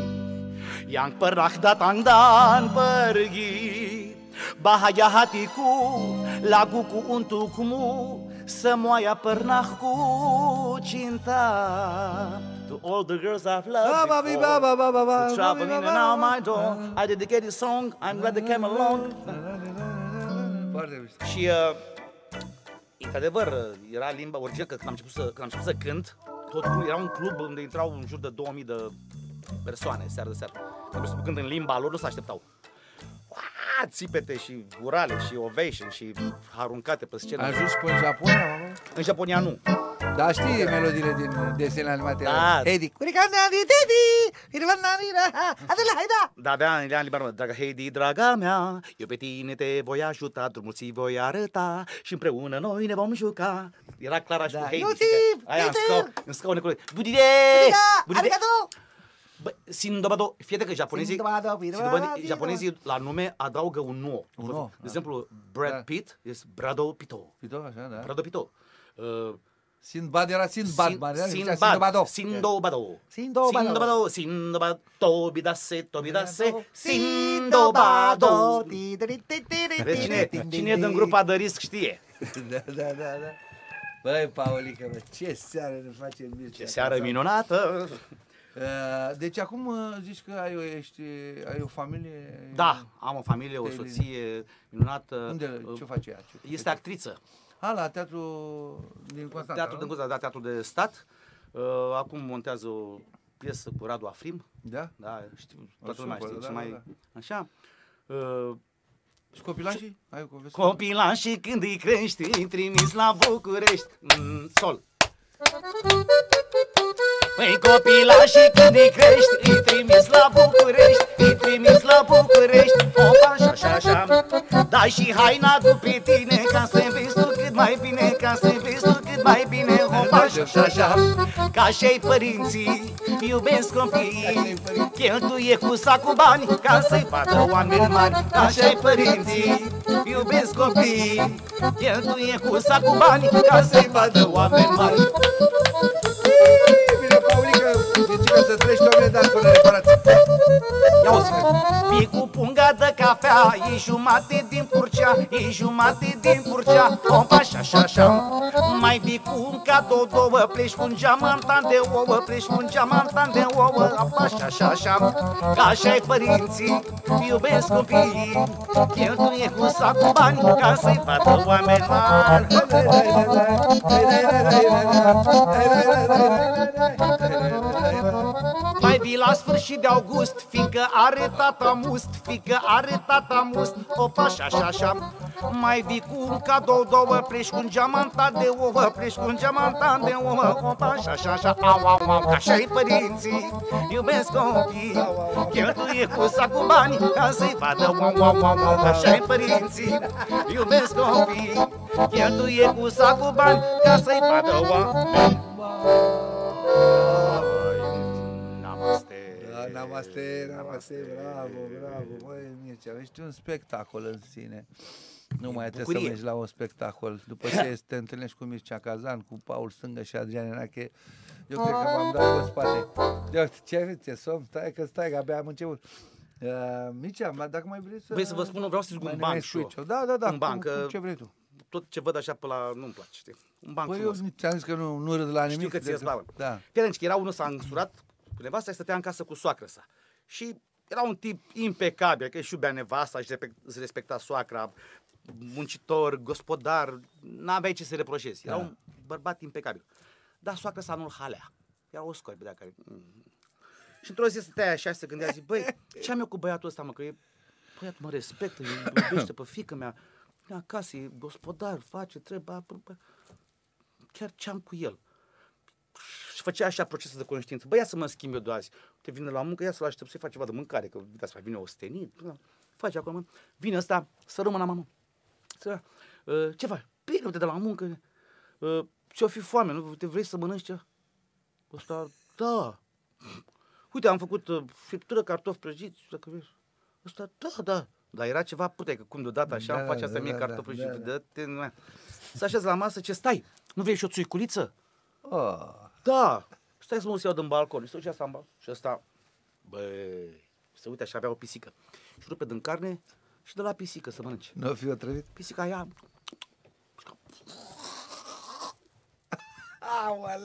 Yang pernah datang dan pergi. Bahagia hatiku Laguku untukmu Semuanya pernah ku cinta To all the girls I've loved Ba, ba, bi, before ba, ba, ba, ba, ba, Who travel ba, in ba, and ba, out my ba. door I dedicate this song I'm glad they came along Foarte mișto. Și uh, într-adevăr era limba originală că când am început să, când am început să cânt tot club, era un club unde intrau în jur de 2000 de persoane seară de seară. Trebuie să cânt în limba lor, nu se așteptau. Uaa, țipete și urale și ovation și aruncate pe scenă. Ai ajuns și până în Japonia, mă? În Japonia nu. Da, știi melodiile din desenele animate? Da. Eddie. Curicandani, Teddy, Irvanani, Adela, haida! Da, avea era în limba română. Dragă Heidi, draga mea, eu pe tine te voi ajuta, drumul ți voi arăta și împreună noi ne vom juca. Era clar așa Da. cu Heidi. Nu știi ți- că- Aia în Peter! scaun, în scaune cu Budide! Budide! Arigato! Bă, Sindobado, fie că japonezii, Sindobado, Sindobado, Sindobado. japonezii la nume adaugă un nu. Un nou, De da. exemplu, Brad Da. Pitt este Brado Pito. Pito, așa, da. Brado Pito. Uh, Sindbad era Sindbad, Sin- Marian, zicea Sinbad, Sindobado. Sindobado. Sindobado. Sindobado, Sindobado, Tobidase, Tobidase, Sindobado. Sindobado. Vezi cine, cine e din grupa de risc știe. Da, da, da, da. Băi, Paulică, bă, ce seară ne facem Mircea. Ce seară minunată. Uh, Deci acum uh, zici că ai o, ești, ai o familie... Da, am o familie, o Pe soție minunată. Unde, ce face ea? Ce Este actriță. A, la teatru din Constanța, Teatru nu? din Constanța, da, teatru de stat. Uh, acum montează o piesă cu Radu Afrim. Da? Da, știu, O, toată lumea super, știe. da, și da, mai, da. Așa. Uh, Și copilașii? Ai o poveste? Copila și când îi crești, îi trimis la București. Mm, sol. Păi copila și când îi crești, îi trimis la București, îi trimis la București. Opa, așa, așa, așa. Dai și haina cu pe tine, ca să vezi tu cât mai bine, ca să vezi tu cât mai bine. Opa, așa, așa, așa. Ca și părinții, iubesc copiii, cheltuie cu sacul bani, ca să-i vadă oameni mari. Ca și părinții, iubesc copiii, cheltuie cu sacul bani, ca să-i vadă oameni mari. Bine, Paulică, zici că să treci doamne, dar până reparați. Ia uzi, Fii cu punga de cafea, e jumate din purcea, e jumate din purcea, opa, așa, așa, așa. Mai vii cu un cadou două Pleci cu un geamantan de ouă Pleci cu un geamantan de ouă Așa, așa, așa Ca așa-i părinții Iubesc copiii Cheltuie cu sacul bani Ca să-i vadă oameni mari Mai vii la sfârșit de august Fiindcă are tata must Fiindcă are tata must Opaș, așa, așa, așa Mai vii cu un cadou două Pleci cu un geamantan de ouă Pleci cu un geamantan de ouă Opaș, așa, așa, așa Au, au, au, ca așa-i părinții Iubesc copii Cheltuie cu sacul bani Ca să-i vadă Au, au, au, au, ca așa-i părinții Iubesc copii Cheltuie cu sacul bani Ca să-i vadă oameni Namaste Da, namaste, namaste, bravo, bravo, băi Mircea, ești un spectacol în sine. Nu mai trebuie să bucurie. mergi la un spectacol. După ce te întâlnești cu Mircea Cazan, cu Paul Stângă și Adrian Enache, eu cred că m-am dat pe spate. De uite, ce ai ți somn? Stai că stai, că abia am început. Uh, Mircea, ma- dacă mai vrei să... Vrei să vă spun, vreau să zic mai un ne banc mai și eu. spui ce- Da, da, da, Un banc, cum, cum, că- ce vrei tu. Tot ce văd așa pe la... nu-mi place, știi? Un banc Păi eu frumos. ți-am zis că nu, nu râd la nimic. Știu că ție-ți decât- place. Da. Fii atent, că era unul s-a însurat cu nevasta și stătea în casă cu soacră sa. Și era un tip impecabil, că își iubea nevasta, își respect- își respecta soacra, muncitor, gospodar, n-aveai ce să reproșezi. Era Da. un bărbat impecabil. Dar soacra sa nu-l halea. Era o scorbă de care... Și într-o zi stătea așa și se gândea, zic, băi, ce am eu cu băiatul ăsta, mă, că e, băiatul mă respectă, îi iubește pe fică mea, vine acasă, e gospodar, face treaba, bă, bă, chiar ce am cu el? și făcea așa procesul de conștiință. Bă, ia să mă schimb eu de azi. Te vine la muncă, ia să-l aștept să-i faci ceva de mâncare, că uite, asta vine ostenit. Da. Face acolo, mă. Vine ăsta, să rămână mamă. Să, uh, ce faci? Bine, uite, de la muncă. Uh, ți-o fi foame, nu? Te vrei să mănânci ce? Ăsta, da. Uite, am făcut uh, friptură, cartofi prăjiți, dacă vrei. Ăsta, da, da. Dar era ceva putere, că cum deodată așa Da, îmi face da, asta da, mie da, cartofi da, prăjiți. da. Dă-te, nu. Să așezi la masă, ce stai? Nu vrei și o țuiculiță? Oh. Da, stai să mă iau din balcon. Și se duce asta în balcon. Și ăsta, băi, se uite așa, avea o pisică. Și rupe din carne și de la pisică să mănânce. Nu fi otrăvit? Pisica ia,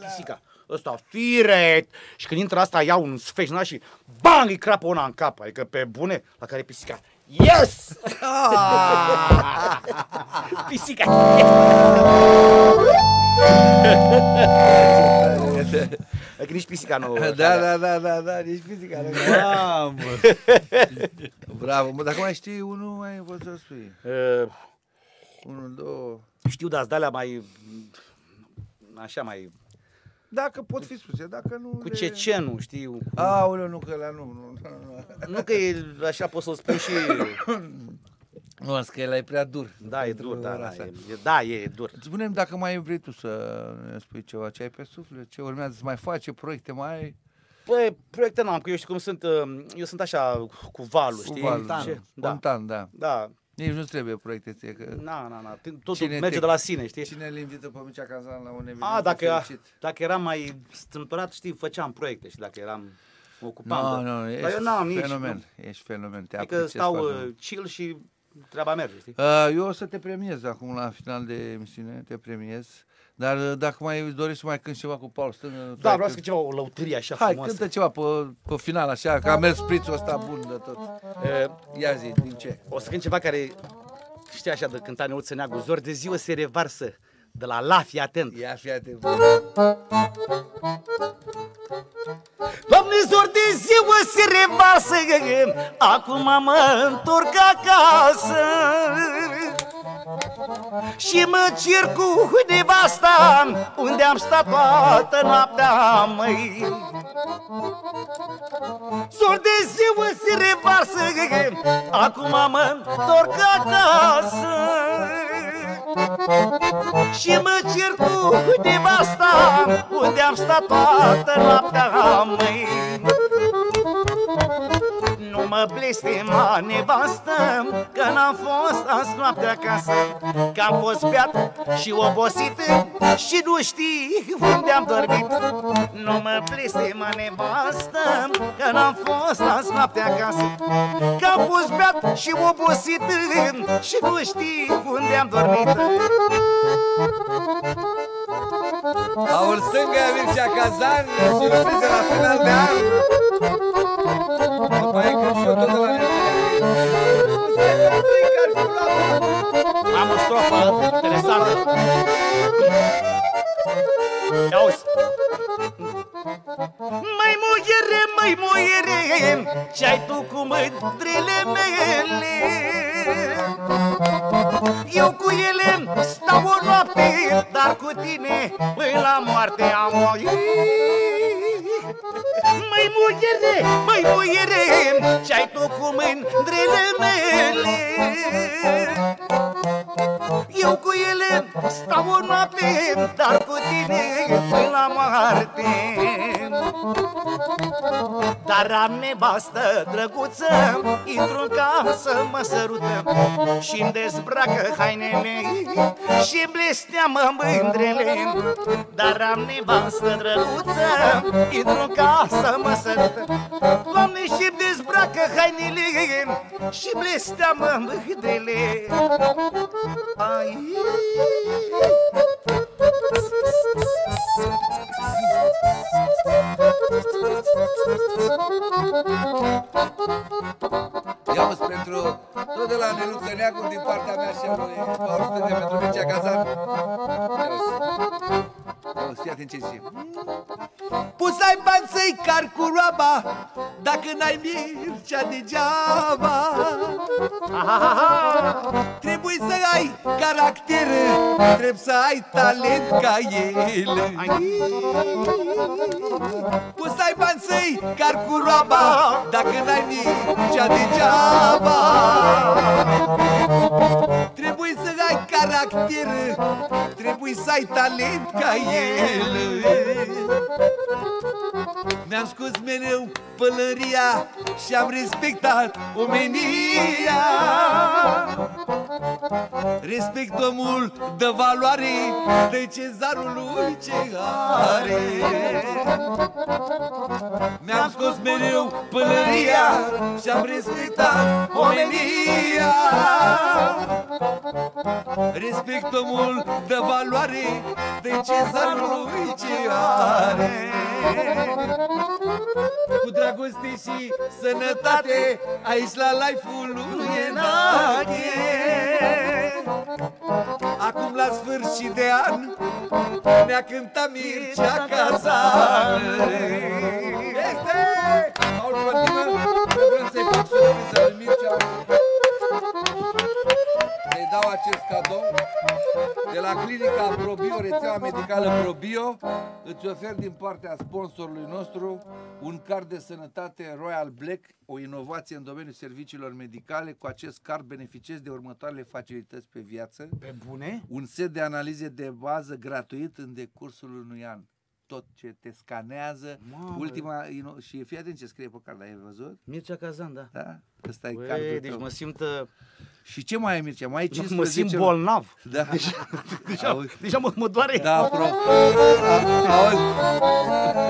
pisica. Ăsta firet. Și când intră asta, ia un sfeșnaș și bang, îi crapă una în cap. Adică pe bune, la care pisica, yes! pisica, Adică nici pisica nu... Da, da, da, da, da, nici fizica. nu. Mamă! Bravo, mă, dacă mai știi unul, mai poți să spui. Uh, Unul, două. știu, dar de alea mai... Așa mai... Dacă pot fi spuse, dacă nu... Cu le- cecenul, știu. Aoleu, nu, că la nu, nu, nu, nu. Nu că e așa pot să-l spun și... Nu, asta că ăla e prea dur. Da, e pentru dur, da, ora da, asta. e, e- da, e dur. Spune-mi dacă mai vrei tu să ne spui ceva, ce ai pe suflet, ce urmează să mai faci, ce proiecte mai ai. Păi, proiecte n-am, că eu știu cum sunt, uh, eu sunt așa cu valul, Cu știi? valul, Ce? Da, Spontan, da. da, Nici nu trebuie proiecte ție, că na, na, na, totul Cine merge te- de la sine, știi? cine îl invită pe Mircea Cazan la un eveniment A, dacă, fericit? dacă eram mai strâmtorat, știi, făceam proiecte și dacă eram mă ocupam Nu, de... nu, Dar ești eu n-am nici, fenomen, ești fenomen, te Adică apreciez stau foarte uh, mult. chill și treaba merge, știi? Uh, Eu o să te premiez acum la final de emisiune, te premiez. Dar uh, dacă mai dorești să mai cânti ceva cu Paul Stângă... Da, vreau să cânt ceva, o lăutărie așa Hai, frumoasă. cântă ceva pe, pe final, așa, că a mers sprițul ăsta bun de tot. Uh, Ia zi, din ce? O să cânt ceva care știi așa de cânta Neuță Neagu, zor de ziua se revarsă de la la, fii atent. Ia fi atent. Doamne, zor de ziua se revarsă, acum mă întorc acasă. Și mă cer cu nevasta Unde am stat toată noaptea, măi. Zor de ziua se revarsă Acum mă întorc acasă. Și mă cer cu nevasta Unde am stat toată noaptea, măi nu mă blestema nevastă Că n-am fost azi noapte acasă. Că am fost beat și obosit Și nu știi unde am dormit. Nu mă blestema nevastă Că n-am fost azi noapte acasă. Că am fost beat și obosit Și nu știi unde am dormit. Aul stângă, Mircea Cazan, surprize la final de an. Strofă interesantă. Ia uzi. Măi muiere, măi muiere, Ce-ai tu cu mândrele mele? Eu cu ele stau o noapte Dar cu tine până la moarte am o Măi muiere, măi muiere Ce-ai tu cu mândrele mele? Eu cu ele stau o noapte Dar cu tine Dar am nevastă drăguță Intru în casă, mă sărută și-mi dezbracă hainele Și-mi blesteamă mândrele. Dar am nevastă drăguță Intru în casă, mă sărută Doamne, și-mi dezbracă hainele Și blesteamă mândrele. Ai Ia uzi pentru tot de la Neluță Neacu din partea mea și a lui Paul Stângă pentru Mircea Cazan. Ia uzi. Ia uzi, fii atent ce zice. Poți să ai bani să-i car cu roaba Dacă n-ai Mircea degeaba. Trebuie să ai caracter Trebuie să ai talent ca el. Poți să ai bani să-i car cu roaba Dacă n-ai Mircea degeaba. Trebuie să ai caracter Trebuie să ai talent ca el Hallelujah. Mi-am scos mereu pălăria Și am respectat omenia. Respect omul de valoare De cezarul lui ce are. Mi-am scos mereu pălăria Și am respectat omenia. Respect omul de valoare De cezarul lui ce are Cu dragoste și sănătate Aici la life-ul lui Enache. Acum la sfârșit de an Ne-a cântat Mircea Cazan Este! Paul, continuă Vreau să-i fac surpriză lui Mircea Să-i dau acest cadou de la clinica ProBio, rețeaua medicală ProBio, îți ofer din partea sponsorului nostru un card de sănătate Royal Black, o inovație în domeniul serviciilor medicale. Cu acest card beneficiezi de următoarele facilități pe viață. Pe bune? Un set de analize de bază gratuit în decursul unui an. Tot ce te scanează, Mamă. ultima, ino- și fii atent ce scrie pe card, ai văzut? Mircea Cazan, da. Da? Ăsta e cardul Băi, deci tău. mă simt, uh, Și ce mai ai, Mircea? Mai ai mă 15 simt bolnav. Da. Deja, Auzi. deja mă, mă doare. Da, apro... A- auzi,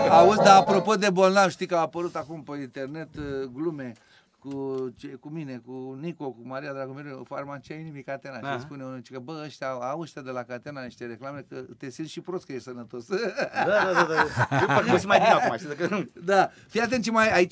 auzi, dar apropo de bolnav, știi că au apărut acum pe internet uh, glume cu, ce, cu mine, cu Nico, cu Maria Dragomir, farmacia inimii Catena. Aha. Și spune unul că, bă, ăștia, au ăștia de la Catena niște reclame că te simți și prost că ești sănătos. Da, da, da. da. Eu parcă mă simt mai bine acum, știi? Dacă... da, fii atent ce mai ai 15%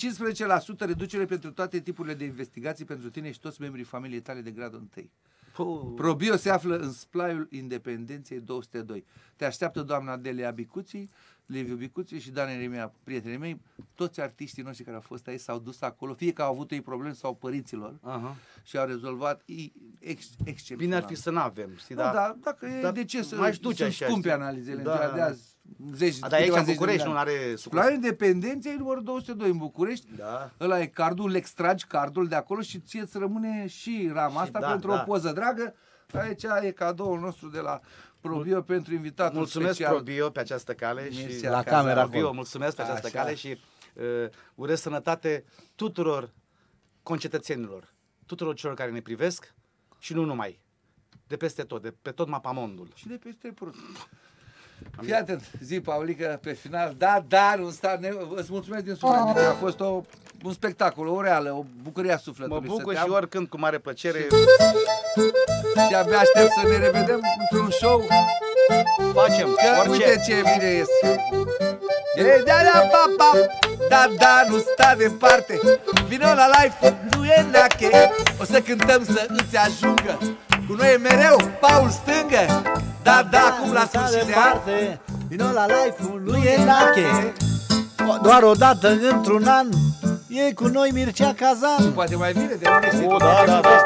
reducere pentru toate tipurile de investigații pentru tine și toți membrii familiei tale de gradul 1. Puh. ProBio se află în splaiul Independenței 202. Te așteaptă doamna Delia Bicuții, Liviu Bicuții și Dan Eremia, prietenii mei. Toți artiștii noștri care au fost aici s-au dus acolo, fie că au avut ei probleme sau părinților Aha. și au rezolvat i- ex, excepțional. Bine ar fi să n-avem, știi, da, da? da, dacă e, Dar de ce să m-aș duce sunt așa, scumpe știi? analizele Da, în ziua de da. azi. Zeci, A, dar aici câteva în zeci de București nu milioane. are sucurs. Splaiul Independenței numărul 202 în București. Da. Ăla e cardul, îl extragi cardul de acolo și ție îți rămâne și rama Și asta da, pentru da. o poză dragă. Aici e cadoul nostru de la ProBio pentru invitatul Mulțumesc special. ProBio pe această cale Mersi, și la camera ProBio, acolo. mulțumesc pe această Așa. cale și uh, urez sănătate tuturor concetățenilor, tuturor celor care ne privesc și nu numai, de peste tot, de pe tot mapamondul. Și de peste prut. Fii atent, zi, Paulică, pe final, da, dar un star, ne... îți mulțumesc din suflet, deci a fost o, un spectacol, o reală, o bucurie a Mă sufletului. bucur să și te am. oricând cu mare plăcere. și abia aștept să ne revedem într-un show. Facem, Că orice. uite ce bine este E da da pa pa. Da da nu sta departe. Vino la live, nu e nache O să cântăm să îți ajungă. Cu noi e mereu Paul Stângă. Da da cum la sfârșit de an. Vino la live-ul lui Enache Doar o dată într-un an E cu noi Mircea Cazan. Poate mai bine de unde este O, da, da, da.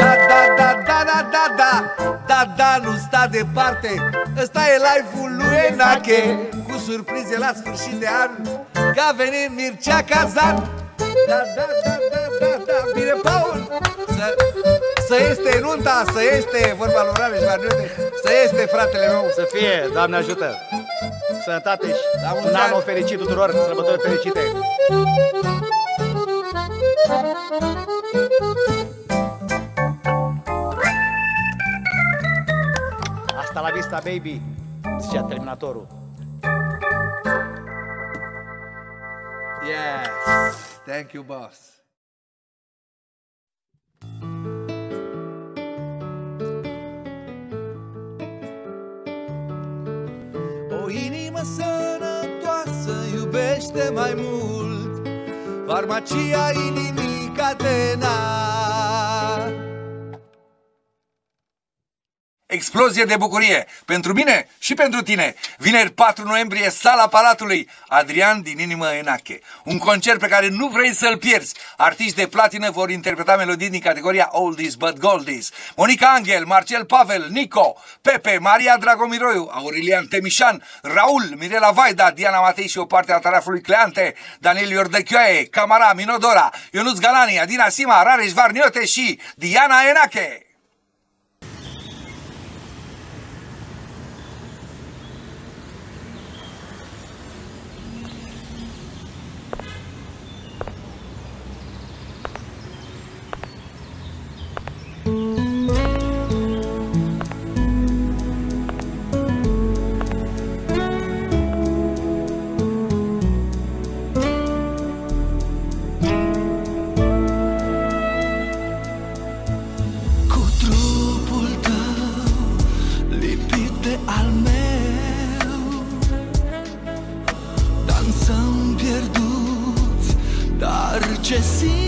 Da, da, da, da, da, da, da. Da, da, nu sta departe. Ăsta e live-ul lui Enache. Cu surprize la sfârșit de an Că a venit Mircea Cazan. Da, da, da, da, da, da. Bine, Paul. Să, să este nunta, să este Vorba lui Rareș Varniote Să este fratele meu. Să fie, Doamne ajută. Sănătate și La mulți un ani. an fericit tuturor, sărbători fericite. Asta la vista, baby, zicea Terminatorul. Yes, thank you, boss. O inimă sănătoasă iubește mai mult Farmacia inimii catena Explozie de bucurie pentru mine și pentru tine. Vineri 4 noiembrie, sala Palatului. Adrian din inimă Enache. Un concert pe care nu vrei să-l pierzi. Artiști de platină vor interpreta melodii din categoria Oldies but Goldies. Monica Angel, Marcel Pavel, Nico, Pepe, Maria Dragomiroiu, Aurelian Temișan, Raul, Mirela Vaida, Diana Matei și o parte a tarafului Cleante, Daniel Iordăchioae, Camara, Minodora, Ionuț Galani, Adina Sima, Rareș Varniote și Diana Enache. Dansăm